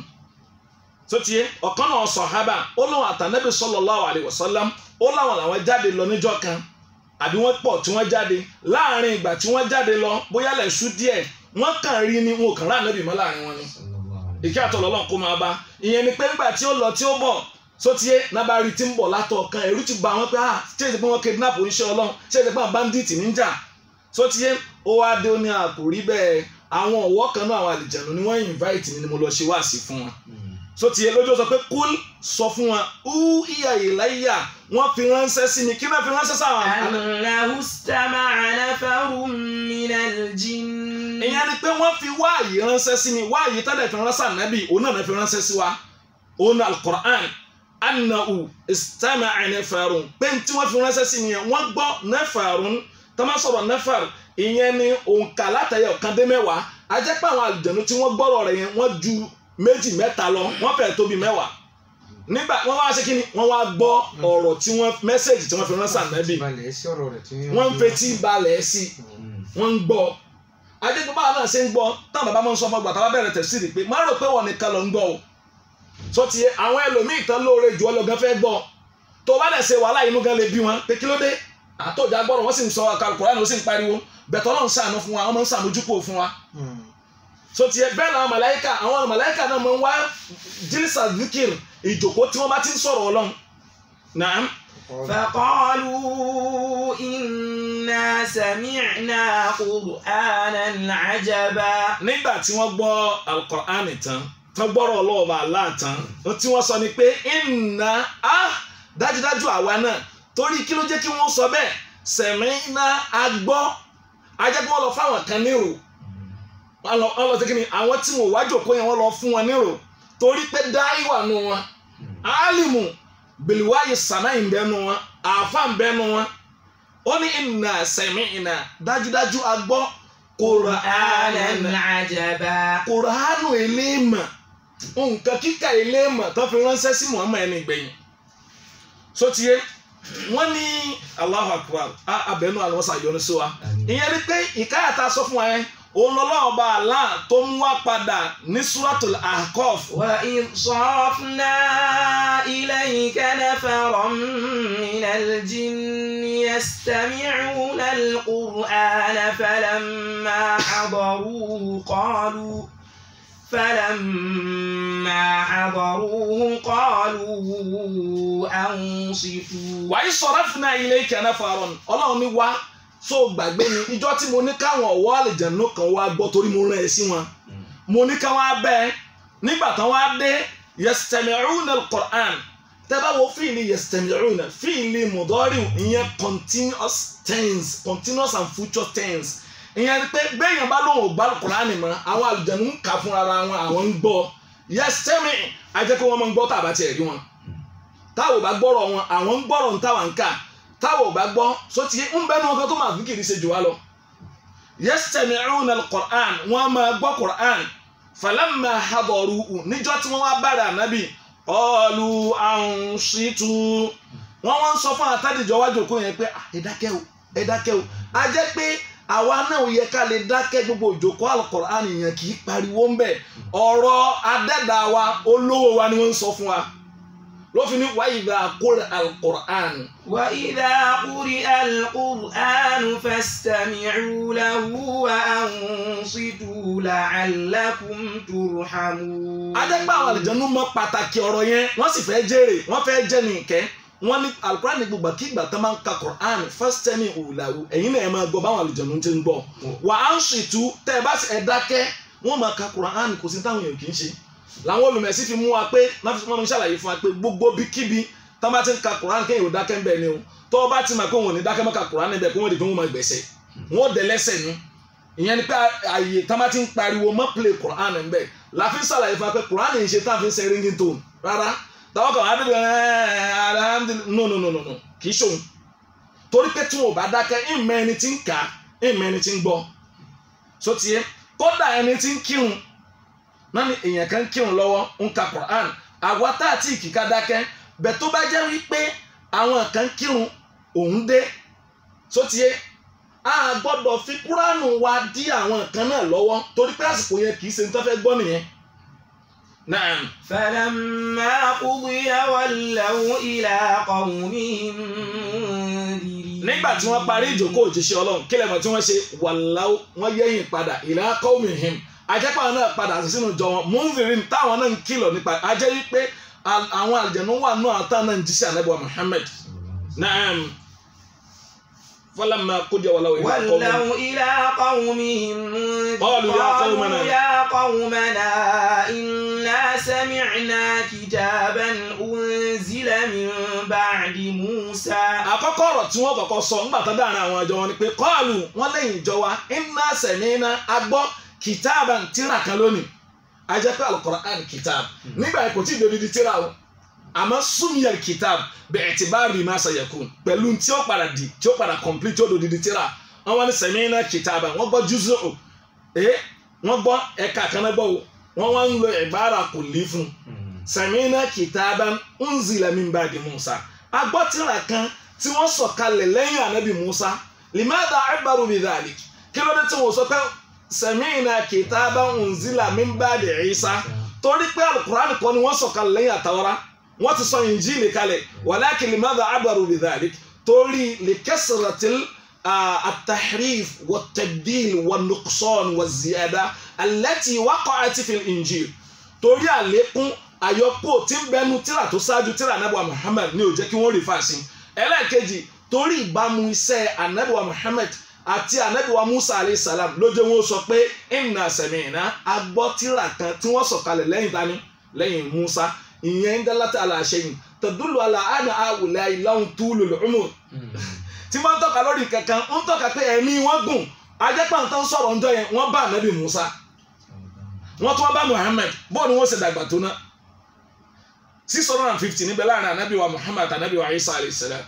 Speaker 2: tó ti yé ọ̀kan náà sàhábà ó lóun àtànábì sallallahu alaihi wasallam ó láwọn làwọn jáde lọ níjọ́ kan àbí wọ́n pọ̀ tí wọ́n jáde láàrin ìgbà tí wọ́n jáde lọ bóyá lẹ̀ ṣú díẹ̀ wọ́n kàn rí ni wọn ò kàn rán ànábì mọ́ láàrin wọn ni ìkẹ́ àtọ̀ lọ́lọ́run kó máa bá. Ìyẹn ni pé ńgbà tí ó lọ tí ó bọ̀ sotie nabari ti ń bọ̀ látọ̀ kan ẹ̀rú ti bà wọ́n pé ah ṣé èsì pé wọ́n kidnap oníṣẹ́ ọlọ́run? Ṣé èsì pé àwọn bandit níjà sotie ó wá dé ó ní àkòrí bẹ́ẹ̀. Àwọn ọ̀wọ́ kan náà àwọn àlìjẹ̀nu ni wọ́n invite ni mo lọ ṣe wáàsí fún wọn so tiẹ̀ lójú sọ pé kúl sọ fún wa ú ìyá ìláyà wọ́n fi ránṣẹ́ sí mi. Kí náà fi ránṣẹ́ sáwọn.
Speaker 1: Allahu istama'a nafarun minal jinn.
Speaker 2: ìyẹn ni pé wọ́n fi wáàyè ránṣẹ́ sí mi. Wáàyè tẹ́lẹ̀ fi ránṣẹ́ ànábì òun náà fi ránṣẹ́ sí wa. Òun náà alukur'an annahu istama'a nafarun. Pé tí wọ́n fi ránṣẹ́ sí mi yẹn wọ́n gbọ́ nafarun. Tọ́mọ sọ̀rọ̀ nafar ìyẹn ni òǹkà látàyẹ̀ méjì mẹ́ta lọ wọ́n fẹ́ẹ̀ tóbi mẹ́wàá. Nígbà wọ́n wá ṣe kí ni? Wọ́n wá gbọ́ ọ̀rọ̀ tí wọ́n mẹ́sẹ̀gì tí wọ́n fi ránṣẹ́ ànábì.
Speaker 3: Rẹ̀
Speaker 2: wọ́n ń fetí balẹ̀ sí wọ́n ń gbọ́. Adégbò báwa náà ṣe ń gbọ́. Táwọn bàbá máa ń sọ ọmọ gbà táwa bẹ̀rẹ̀ tẹ̀síìrì pé má rò pé wọ́n nìkan ló ń gbọ́ o. So ti àwọn ẹlòmíì tán lóore jù ọ lọ́gán fẹ́ gbọ́. Tó bá dẹ̀ ṣe wàhálà inú gan lè bí wọn. Pé kí ló dé? Àtọ̀jà gbọ́dọ̀ wọ́n sì ń sọ Al-Qur'an wọ́n sì ń pariwo. Bẹ̀tọ̀ náà ń sànú fún wa wọ́n máa ń sàmójúkò fún wa so tiẹ̀ bẹ́ẹ̀ náà màláìka àwọn màláìka náà máa ń wá jírísà zikir ìjòkó tí wọ́n bá ti ń sọ̀rọ̀ ọlọ́run naam
Speaker 1: فقالوا إنا سمعنا قرآنا عجبا
Speaker 2: nígbà tí wọ́n gbọ́ Al-Qur'an tán tán gbọ́rọ̀ ọlọ́ọ̀bà Allah tán ohun tí wọ́n sọ ni pé inna á dájúdájú àwa náà torí kí ló jẹ́ kí wọ́n sọ bẹ́ẹ̀ sami'na agbọ́ ajẹ́ kí wọ́n lọ fáwọn kan nírò wọ́n lọ sí kí ni àwọn tí wọ́n wá jókòó yẹn wọ́n lọ fún wọn nírò. Torí pé dáì wà nù wọn alimu biliwayi sanayin bẹ nù wọn àfàn bẹ nù wọn. Ó ní ìnà sẹ̀mí ìnà dájúdájú agbọ́
Speaker 1: kùránù àjẹbá
Speaker 2: kùránù eléèmà nǹkan kíkà eléèmà tó fi ránṣẹ́ sí Muhammad ẹni gbẹ̀yìn sotie wọ́n ní Allahu akbar. Abẹnú alonso ayọ̀nisọ́wà ìyẹn ni pé ìkáyàtà sọ fún wa yẹn òun lọ́lọ́wọ́ bá Allah tó ń wá padà ní suratul Ahqaf
Speaker 1: وإذ صرفنا إليك نفرا من الجن يستمعون القرآن فلما حضروه قالوا فلما حضروه قالوا أنصتوا
Speaker 2: wàyí sarafna ilayka nafaran ọlọ́run ní wá tó gbàgbé ni. Ìjọ tí mo ní káwọn ọ̀wọ́ àlìjẹ̀nù kan wá gbọ́ torí mo rán ẹ sí wọn. Mo ní káwọn abẹ́ nígbà tán wá dé yastami'una al-Qur'an. Tẹ́ bá wo fíìlì yastami'una fíìlì mudari ìyẹn continuous tense continuous and future tense. Ìyẹn ni pé bẹ́ẹ̀yàn bá lóun ò gbá al-Qur'an mọ́ àwọn àlìjẹ̀nù ń kà fún ara wọn àwọn ń gbọ́. Yastami' ajẹ́ pé wọ́n máa ń gbọ́ tàbá tiẹ̀ wọn. Táwọn bá gbọ́rọ̀ wọn àwọn ń gbọ́rọ̀ táwọn ń kà táwọn ò bá gbọ́ so ti ń bẹ́nu ọkọ tó máa fi kiri ṣe jù wá lọ. yastami'una al-Qur'an wọ́n máa gbọ́ Qur'an. Falamma hadaruhu níjọ́ tí wọ́n wá bára ànábì qalu ansitu. Wọ́n wá ń sọ fún àtàdìjọ́ wájú òkú yẹn pé "Ah, ẹ dákẹ́ o ẹ dákẹ́ o. A jẹ́ pé àwa náà yẹ ká lè dákẹ́ gbogbo òjòkó al-Qur'an yẹn kì í pariwo ń bẹ̀. Ọ̀rọ̀ adẹ́dàá wa olówó wa ni wọ́n sọ fún wa ló fi ní wa idha quri al-Qur'an.
Speaker 1: wa idha quri al-Qur'an fastami'u lahu wa ansitu la'allakum turhamun.
Speaker 2: adẹ́gbà àwọn àlìjẹ́nu mọ pàtàkì ọ̀rọ̀ yẹn wọ́n sì fẹ́ jèrè wọ́n fẹ́ jẹ́ ní ìkẹ́. Wọ́n ní alukur'an gbogbo àkígbà tó máa ń ka Qur'an fastami'u lahu. Ẹ̀yin náà ẹ̀ máa gbọ́ báwọn àlìjẹ́nu ti ń gbọ́. Wa ansitu tẹ́ ẹ bá ẹ dákẹ́ wọ́n máa ka Qur'an kò sí táwọn èèyàn kì í ṣe làwọn olùmẹ̀sí fi mú wa pé náà fi mú ṣàlàyé fún wa pé gbogbo bíkíbi tó bá ti ń ka kur'an kéèyàn ò dákẹ́ ń bẹ̀ ni o. Tó bá ti mọ̀ pé òun ò ní dákẹ́ mọ́ ka kur'an níbẹ̀ kó wọ́n di pé wọ́n máa gbẹ̀sẹ̀. Wọ́n dẹ̀ lẹ́sẹ̀ ni. Ìyẹn ni pé àyè a bá ti ń pariwo mọ́ play Quran ń bẹ̀. Láfi ṣàlàyé fún wa pé Quran yìí ṣe tá a fi ń ṣe ringing tone. Rárá. Táwọn kan wá dé alhamdulilayi no no no no kì í ṣòun. Torí pé tí wọn ò bá dákẹ́ ìmọ̀ ẹni ń á ìmọ̀ ẹni tí ń ń náà ni èèyàn kan ń kírun lọ́wọ́ ń ka Quran àwa tá àti ìkíká dákẹ́ bẹ̀ tó bá jẹ́ wípé àwọn kan ń kírun òun dé so tiẹ̀ a gbọ́dọ̀ fi kúránù wa dí àwọn nǹkan náà lọ́wọ́ torí pé àsìkò yẹn kì í ṣe ní tó fẹ́ gbọ́ nìyẹn. Naam.
Speaker 1: فلما قضي ولوا إلى قومهم منذرين
Speaker 2: nígbà tí wọ́n parí ìjókòó òjíṣẹ́ ọlọ́run kílẹ̀ mọ̀ tí wọ́n ṣe wàláwó wọ́n yẹ̀yìn padà ila qaumihim ajẹ́pàwọn náà padà sínú ìjọ wọn. Munzirin táwọn náà ń kìlọ̀ nípa ajẹ́ wípé àwọn àlùjànnú wà náà àtàn náà ń jíṣẹ́ àlẹ́bọ̀ Muhammad. Naam. Falamma qudiya walaw ila qawmihim
Speaker 1: qalu ya qawmana. Inna sami'na kitaban unzila min ba'di Musa.
Speaker 2: àkọ́kọ́ ọ̀rọ̀ tí wọ́n kọ́kọ́ sọ ńgbà tó dára àwọn ìjọ wọn ni pé qalu wọ́n lẹ́yìn ìjọ wa inna sami'na agbọ́ kìtàbà ń tíra kan lónìí. Ajẹ́ pé alukoran kìtàb. Nígbà yẹn kò tí ì dorí di tíra o. Àmọ́ súnmìyàn kìtàb bẹ̀rẹ̀ tí bá rí máa ṣàyẹ̀kùn pẹ̀lú tí ó padà di tí ó padà complete tí ó dorí di tíra. Wọn wọ́n ní sẹ̀mínà kìtàbà wọ́n gbọ́ jùzọ́ o. Ẹ̀ wọ́n gbọ́ ẹ̀ka kan náà gbọ́ o. Wọ́n wá ń lo ìbára kò lí fún. Sẹ̀mínà kìtàbà unzila min ba'di Musa. Agbọ́ tíra kan tí wọ́n sọ̀kalẹ̀ lẹ́yìn ànábì Musa. Limada abaru bi dhalik. Kí ló dé tí wọ́n sọ pé sẹ̀mínà kitaban unzila min ba'di Isa torí pé alukurani kan ni wọ́n sọ̀kalẹ̀ lẹ́yìn àtàwọ́rá wọ́n ti sọ Injili kalẹ̀ walakin limadha abaru bidhalik torí likasratil التحريف والتبديل والنقصان والزيادة التي وقعت في الإنجيل torí àlékún àyọkúrò tí ń bẹnu tíra tó ṣáájú tíra anábìwá Muhammad ní ó jẹ́ kí wọ́n rí fàṣin ẹlẹ́ẹ̀kejì torí ìbámu iṣẹ́ anábìwá Muhammad àti anábìwá Musa alayhi salam ló jẹ́ wọ́n sọ pé inna sami'na. Agbọ́ tíra kan tí wọ́n sọ̀kalẹ̀ lẹ́yìn dání lẹ́yìn Musa. Ìyẹn ń dálátà aláṣẹ́yìn tadullu ala anna ha'ula'i lahum tulul umur. Tí wọ́n tọ́ka lórí kankan ń tọ́ka pé ẹ̀mí wọn gùn. Ajẹ́pà tó ń sọ̀rọ̀ ńjọ́ yẹn wọ́n bá ànábì Musa. Wọ́n tún wọ́n bá Muhammad. Bọ́ọ̀ ni wọ́n dàgbà tó náà six hundred and fifty níbẹ̀ láàárín ànábì wa Muhammad ànábì wa Isa alayhi salam.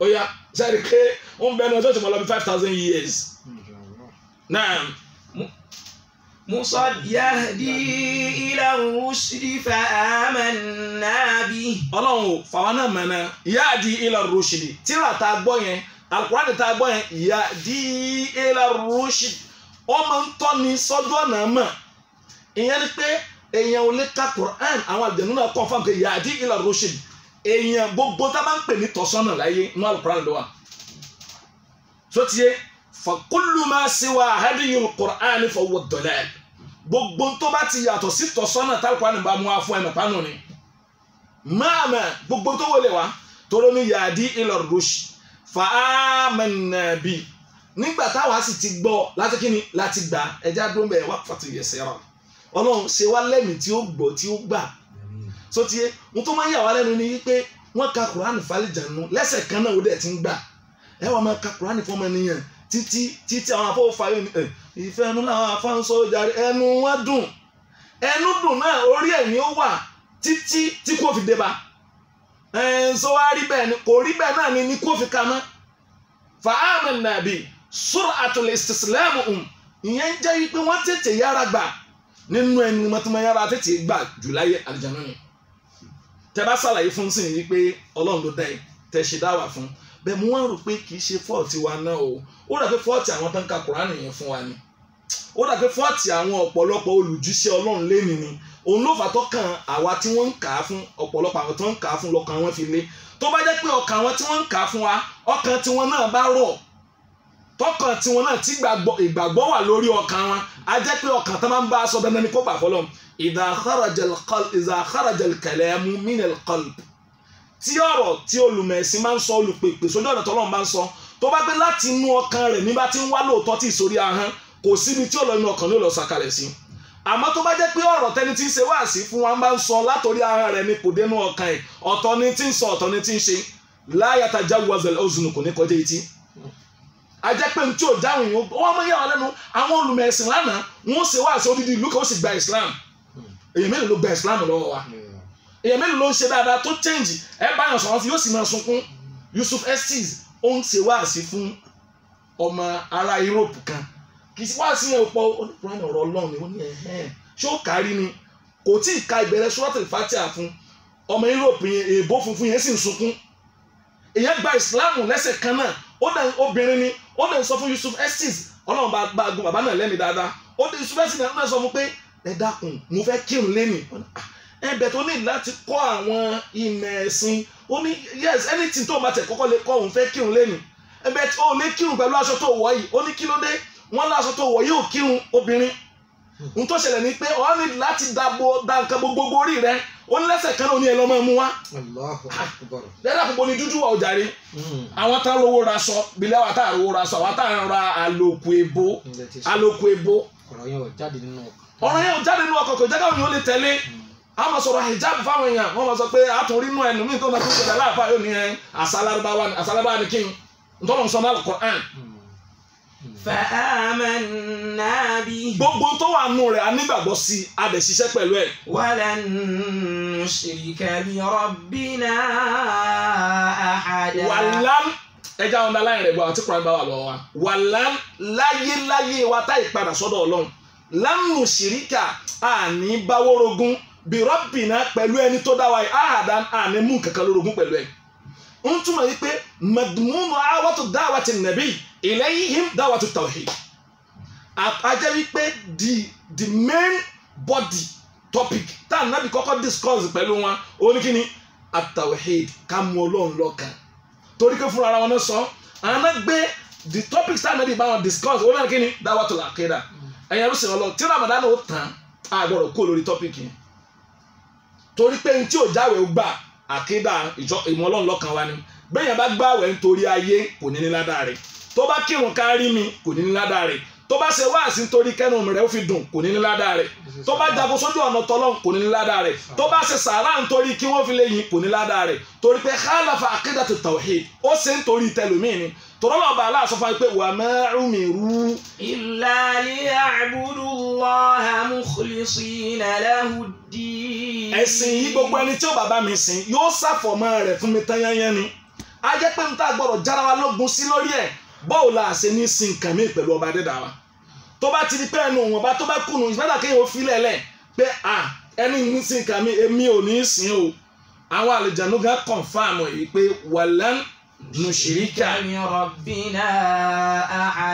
Speaker 2: Ó yá sẹ́ni ké ń bẹ́ẹ̀ náà ṣọ́ọ̀ṣì mọ̀ lọ five thousand years. náà
Speaker 1: Musa yahdi ila rushdi fa amanna
Speaker 2: bi. Ọlọ́run fàwọn náà mọ̀ náà yahdi ila rushdi tíra tá a gbọ́ yẹn Al-Qur'an tá gbọ́ yẹn yahdi ila rushdi ó máa ń tọ́ni sọ́jú ọ̀nà mọ̀ ìyẹn ni pé èèyàn ò lè ka Qur'an àwọn àdéhùn náà kọ́ fún mi yahdi ila rushdi èèyàn gbogbo tá a bá ń pè ní tọ́sọ́nà láyé ní alukurani ló wà. Sotie fa kullu ma siwa hadiyul Qur'an huwa dalal. Gbogbo tó bá ti yàtọ̀ sí tọ́sọ́nà tá alukurani bá mú wa fún ẹ̀ mọ̀ pánú ni. Maama gbogbo tó wọlé wa tóró ní yàdí ilẹ̀ rush fàámẹ́nàbí nígbà táwa sì ti gbọ́ láti kíni láti gbà. Ẹja dúró bẹ́ẹ̀ wá fàtí yẹsẹ̀ rà ọlọ́run ṣe wá lẹ́mìí tí ó gbọ́ tí ó gbà sotie mo tó máa ń yà wá lẹ́nu ni wípé wọ́n ka kuraani falẹ̀jànú lẹ́sẹ̀ kan náà ó dẹ̀ ti ń gbà. Ẹ wà máa ka kuraani fún ọmọ nìyẹn títí títí àwọn afọwọ́ fàyọ ni ìfẹ́ ẹnu làwọn afáǹsọ jàre ẹnu wọn dùn. Ẹnu dùn náà orí ẹ̀ ni ó wà títí tí kò fi dé bá. Ẹ̀ẹ́nsọ́ wa rí bẹ́ẹ̀ ni kò rí bẹ́ẹ̀ náà ni ní kò fi ka mọ́. Nàbì sọ̀rọ̀ àtúnlẹ̀ ìsìsìlẹ́mù um. Ìyẹn jẹ́ wípé wọ́n tètè yára gbà. Nínú ẹni mọ́tòmọ́ yára tètè gbà jù láyé àlìjáná ni tẹ bá ṣàlàyé fún sí yìí pé ọlọ́run ló dá ẹ tẹ ṣe dá wà fún bẹ́ẹ̀ mo wá rò pé kì í ṣe fọ́ọ̀tì wa náà o. Ó dà pé fọ́ọ̀tì àwọn tó ń ka kùránì yẹn fún wa ni. Ó dà pé fọ́ọ̀tì àwọn ọ̀pọ̀lọpọ̀ olùjíṣẹ́ ọlọ́run léni ni. Òun ló fà tó kàn àwa tí wọ́n ń kà á fún ọ̀pọ̀lọpọ̀ àwọn tó ń kà á fún lọ́kàn wọn fi lé tó bá jẹ́ pé ọkàn àwọn tí wọ́n ń kà á fún wa ọkàn tiwọn náà bá rọ̀. Tọkàn tiwọn náà tí ìgbàgbọ́ wà lórí ọkàn wọn. Á jẹ́ pé ọkàn tó máa ń bá aṣọ dandan ni kó gbà fọlọ́ idha kharaja al-kalamu min al-qalb. Tí ọ̀rọ̀ tí olùmẹ̀sìn máa ń sọ olùpèpè sójú ọ̀nà tọ́lọ́run máa ń sọ tó bá gbé láti inú ọkàn rẹ̀ nígbà tí ń wá lóòótọ́ tí ìsórí ahọ́n kò síbi tí ọ̀lọ́ inú ọkàn ló lọ sàkalẹ̀ sí. Àmọ́ tó bá jẹ́ pé ọ̀rọ̀ tẹni tí ń ṣe wáàsí fún wa máa ń sọ látòrí ahọ́n rẹ̀ ní kò dénú ọkàn ẹ̀ ọ̀tọ̀ ni tí ń sọ ọ̀tọ̀ ni tí ń ṣe. Láyàtà jáwùwàzẹ̀ ọ̀zùnù kò ní kọjá etí. A jẹ́ pé tí ò dáhùn yìí wọ́n mọ̀ yà wọ́n lẹ́nu. Àwọn olùmẹ̀sìn lánàá wọ́n ṣe wáàsí odidi ìlú kan ó sì gba Islam èyàn mélòó ló gba Islam lọ́wọ́ wa? Èyàn mélòó ló ń ṣe dáadáa tó change? Ẹ bá yàn sọ̀rọ̀ fún yóò sì máa sunkún. Yusuf Estes ó ń ṣe wáàsí fún ọmọ ará Europe kan. Kì í wáàsí yẹn pọ̀. Oníkùnrin ọ̀rọ̀ Ọlọ́run ni ó ní ẹ̀hẹ́n ṣé ó kárí ni? Kò tí ì ka ìbẹ̀rẹ̀ Suratul Fatiha fún. Ọmọ Europe yẹn èèbó funfun yẹn sì ń sunkún. Èyàn gba Islam lẹ́sẹ̀ kan náà. Ó dẹ̀ obìnrin ni. Ó dẹ̀ sọ fún Yusuf Estes Ọlọ́run bá gun bàbá náà lẹ́mi dáadáa. Ó dẹ̀ Yusuf Estes náà sọ fún pé ẹ dákun mo fẹ́ kírun lẹ́nìí ẹbẹ̀ tó ní láti kọ́ àwọn ìmọ̀ ẹ̀sìn. Ó ní yes anything tó o bá tẹ̀ kọ́kọ́ lè kọ́ òun fẹ́ kírun lẹ́nìí ẹbẹ̀ tó o lè kírun pẹ̀lú aṣọ tó wọ̀ yìí. Ó ní kí ló dé? Wọ́n láṣọ tó wọ̀ yìí ò kírun obìnrin. N tó ṣẹlẹ̀ ni pé ọ̀ ní láti dàbò da nǹkan gbogbo orí rẹ. Ó ní lẹ́sẹ̀ kan náà ní ẹ lọ́ máa mú wá. Dẹ́rẹ́ àpòpọ̀ ni dúdú wà ọjà rí àwọn tá lówó ra sọ bílẹ̀ àwọn tá rówó ra sọ àwọn tá ra àlòkù èbó àlòkù èbó.
Speaker 3: Ọ̀rọ̀ yẹn ò jáde nínú ọkọ̀
Speaker 2: ọ̀rọ̀ yẹn ò jáde nínú ọkọ̀ kò jẹ́ káwọn yóò lè tẹ̀lé a máa sọ̀rọ̀ hijab fáwọn èèyàn wọ́n máa sọ pé àtúnrí inú ẹnu mi tó náà tó ṣẹlẹ̀ láàfà yóò ní eh, ẹ àṣàlábà ni kí n ntọ́nà ń sọ náà
Speaker 1: Al-Qur'an.
Speaker 2: gbogbo tó wà nù rẹ̀ anígbàgbọ́ sí i a lè ṣiṣẹ́ pẹ̀lú ẹ̀.
Speaker 1: walan nushrika bi rabbina
Speaker 2: ahada. walan ẹja ọ̀ndà láyìn rẹ̀ gbọ́ àti kùrán wà lọ́wọ́ wa walan láyé láyé wa táì padà sọ́dọ̀ Ọlọ́run lánàá ṣìríkà àní báwórogún bìrọ́bìnà pẹ̀lú ẹni tó dá wa yìí. Àhàdá àní mú kankan lórogún pẹ̀lú ẹ̀. Ń túmọ̀ yìí pé madmunu awatu dáwàtì nàbí ilayhim dáwàtì tawhid. Àjẹ́ wípé the the main body topic tá ànábì kọ́kọ́ discuss pẹ̀lú wọn oníkíni at-tawhid ká mú ọlọ́run lọ́kan torí pé fúnra ara wọn náà sọ àwọn náà gbé the topics tá ànábì bá wọn discuss ó náà kíni? Da'watul aqida ẹ̀yin ẹ̀rú sìn ọlọ́run tí ramadan ó tán a gbọ́dọ̀ kó lórí topic yẹn. Torí pé n tí ò jáwé gbà àkídà ìmọ̀ ọlọ́run lọ́kan wa ni. Bẹ́ẹ̀ yẹn bá gbàwẹ̀ nítorí ayé kò ní ní ládàá rẹ̀. Tó bá kírun ká rí mi kò ní ní ládàá rẹ̀. Tó bá ṣe wáàsí nítorí kẹ́nu rẹ̀ ó fi dùn kò ní ní ládàá rẹ̀. Tó bá jagun sójú ọ̀nà tọ́lọ́n kò ní ní ládàá rẹ̀. Tó bá ṣe sàárà nítorí kí wọ́n fi lè yin kò ní ládàá torí pé khalafa aqidatu tawhid ó ṣe nítorí tẹlómìn tọ́rọ́ náà bá aláàṣọ fún wa pé wà ma umiru.
Speaker 1: illa liya'budu Allaha mukhlisina lahud-din.
Speaker 2: ẹ̀sìn yìí gbogbo ẹni tí ó bàbá mi sìn yóò ṣàfọ̀mọ́ rẹ̀ fún mi tán yányán ni a jẹ́ pé n ta gbọ́dọ̀ jára wa lógun sí lórí ẹ̀ bọ́ọ̀ la ṣe ní sin nǹkan mi pẹ̀lú ọba dídá wa tó bá ti di pé ẹnu wọn bá tó bá kùnú ìgbàdà kéèyàn fi lẹ̀lẹ̀ pé à ẹni ní sin nǹkan mi èmi ò ní í o àwọn àlejànú gan kọ̀ǹfàmù yìí pé
Speaker 1: wàlẹ́nu nusirika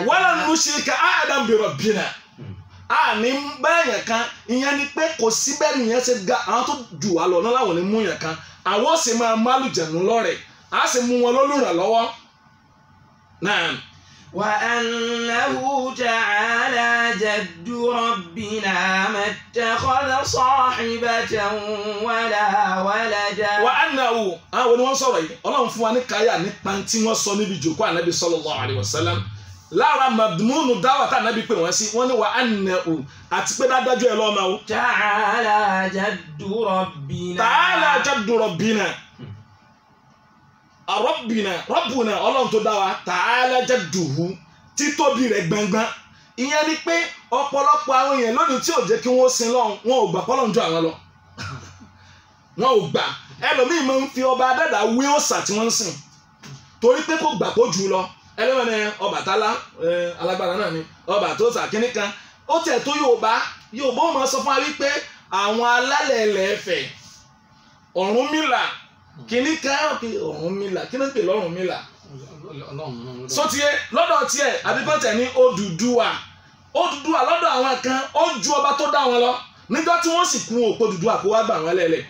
Speaker 2: wala nusirika adam bi rọbìnà a ní bẹ́ẹ̀ yẹn kan ìyẹn ni pé kò sí bẹ́ẹ̀ nìyẹn ṣe ga àwọn tó jù wá lọ náà ní mú yẹn kan àwọn sì máa má lùjẹ̀nu a sì mú wọn lólùrànlọ́wọ́ náà.
Speaker 1: وأنه تعالى جد ربنا ما اتخذ صاحبة ولا ولدا
Speaker 2: wa annahu àwọn ni wọ́n sọ̀rọ̀ yìí ọlọ́run fún wa ní káyà nípa tí wọ́n sọ níbi ìjòkó ànábì sallallahu alaihi wasallam lára madmunu dáwà tá ànábì pè wọ́n sí wọ́n ní wa annahu àti pé dájú ẹ lọ́mọ o
Speaker 1: تعالى جد ربنا
Speaker 2: ta'ala jaddu rabbina rabbina rabbuna ọlọ́run tó dá wa ta'ala jadduhu títóbi rẹ̀ gbọ̀ngbọ̀n ìyẹn ni pé ọ̀pọ̀lọpọ̀ àwọn èèyàn lónìí tí ò jẹ́ kí wọ́n sin lọ́hùn wọn ò gbà pọ́lọ́n ju àwọn lọ. Wọn ò gbà. Ẹlòmíì máa ń fi ọba adẹ́dà wé òòṣà tí wọ́n ń sìn. Torí pé kò gbà kó jù lọ. Ẹlẹ́wọ̀n ni Ọbàtálá alágbára náà ni. Ọba tó sà kínní kan. Ó tẹ̀ tó Yorùbá. Yorùbá ó máa sọ fún wa wípé àwọn alálẹ̀ ilẹ̀ Ifẹ̀ Ọ̀rúnmìlà kínní kan Ọ̀rúnmìlà kí ló ń pè
Speaker 3: dá.
Speaker 2: sotie lọ́dọ̀ tiẹ̀ àbíkọ́tẹ̀ ní Odùduwà. Odùduwà lọ́dọ̀ àwọn kan ó ju ọba tó dá wọn lọ. Níjọ́ tí wọ́n sì kún òpó Odùduwà kó wá gbà wọ́n lẹ́lẹ̀.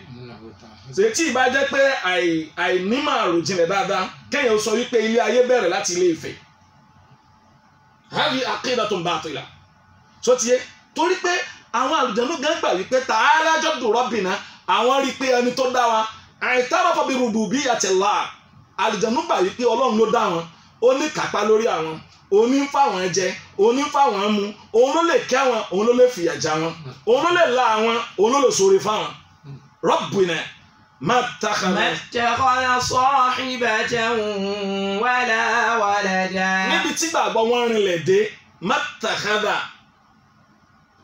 Speaker 2: Ṣètì ìbá jẹ́ pé àì- àìnímọ̀ àròjinlẹ̀ dáadáa kéèyàn sọ wípé ilé ayé bẹ̀rẹ̀ láti ilé Ifẹ̀. Hàbí aqidatun batila. Sotie torí pé àwọn àlùjànnú gan gbà wípé ta'ala jaddu rabbina àwọn rí i pé ẹni tó dá wa àìtárọ̀kọ̀ bí rúdùbí àti là àlìjẹ̀nú gbà wípé ọlọ́run ló dá wọn ó ní kápá lórí àwọn òní ń fáwọn jẹ òní ń fáwọn mu òun ló lè kẹ́ wọn òun ló lè fìyà já wọn òun ló lè la wọn òun ló lè sori fáwọn Rabbina má
Speaker 1: takàlà.
Speaker 2: mẹ́tẹ̀kọ́lá
Speaker 1: sọ ìbẹ̀jẹ̀ wẹ́lẹ́wẹ́lẹ́ dẹ́.
Speaker 2: níbi tí gbàgbọ́ wọn rinlẹ̀ dé má takàlà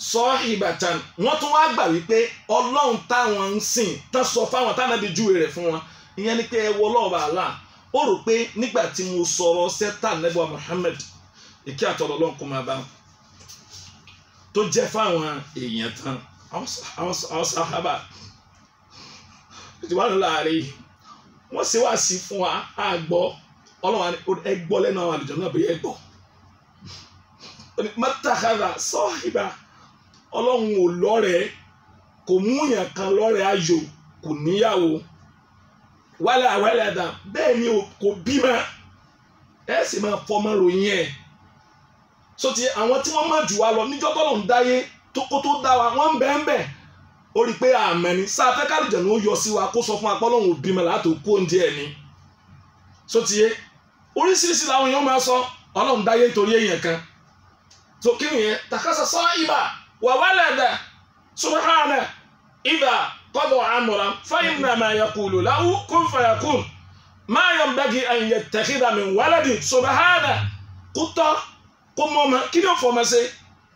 Speaker 2: sahibatan. Wọ́n tún wá gbà wípé ọlọ́run táwọn ń sìn tán sọ fáwọn táwọn bí júwe rẹ̀ fún wọn. Ìyẹn ni pé ẹ wọ ọlọ́ọ̀bà àlá. Ó rò pé nígbà tí mo sọ̀rọ̀ sẹ́tà nẹ́bọ̀ Muhammad ìkí àtọ̀rọ̀ ọlọ́run kò máa bá tó jẹ́ fáwọn èèyàn tán àwọn sà- àwọn sà- àwọn sàhábà. Ìdíwánu láàárín wọ́n ṣe wá sí fún wa á gbọ́. Ọlọ́run ẹ gbọ́ lẹ́nu àwọn àlejò náà bí ẹ gbọ́. Mọ́tàkàrà sọ́ọ̀hìbà ọlọ́run ò lọ́rẹ̀ẹ́ kò mú yàn kan lọ́rẹ̀ẹ́ ayò kò níyàwó. Wálé àwálé àdá bẹ́ẹ̀ ni kò bímọ. Ẹ sì máa fọmọ ròyìn ẹ̀. So ti àwọn tí wọ́n máa jù wá lọ níjọ́ tọ́lọ̀ ń dáyé tó kó tó dá wa wọ́n ń bẹ́ẹ̀ bẹ́ẹ̀ ó rí i pé àmẹ́ni sáfẹ́ kálíjẹ̀ ló yọ sí wa kó sọ fún wa pọ́lọ́hún ò bímọ láti kó oúnjẹ ẹ̀ ni? So ti yé oríṣiríṣi làwọn èèyàn máa sọ ọlọ́run dáyé nítorí èèyàn kan. So kí nìyẹn? Takasa sọ ibà wálẹ̀dà subhana ibà kọ́dọ̀ àmọ̀ra fáyín náà máa yẹ kúlò láwù kún fàyà kún máa yọ bẹ́gì àyè tẹ̀kídà mi wálẹ̀dì subhana kú tọ́ kó mọ́ ọmọ kí ni ó fọmọ sí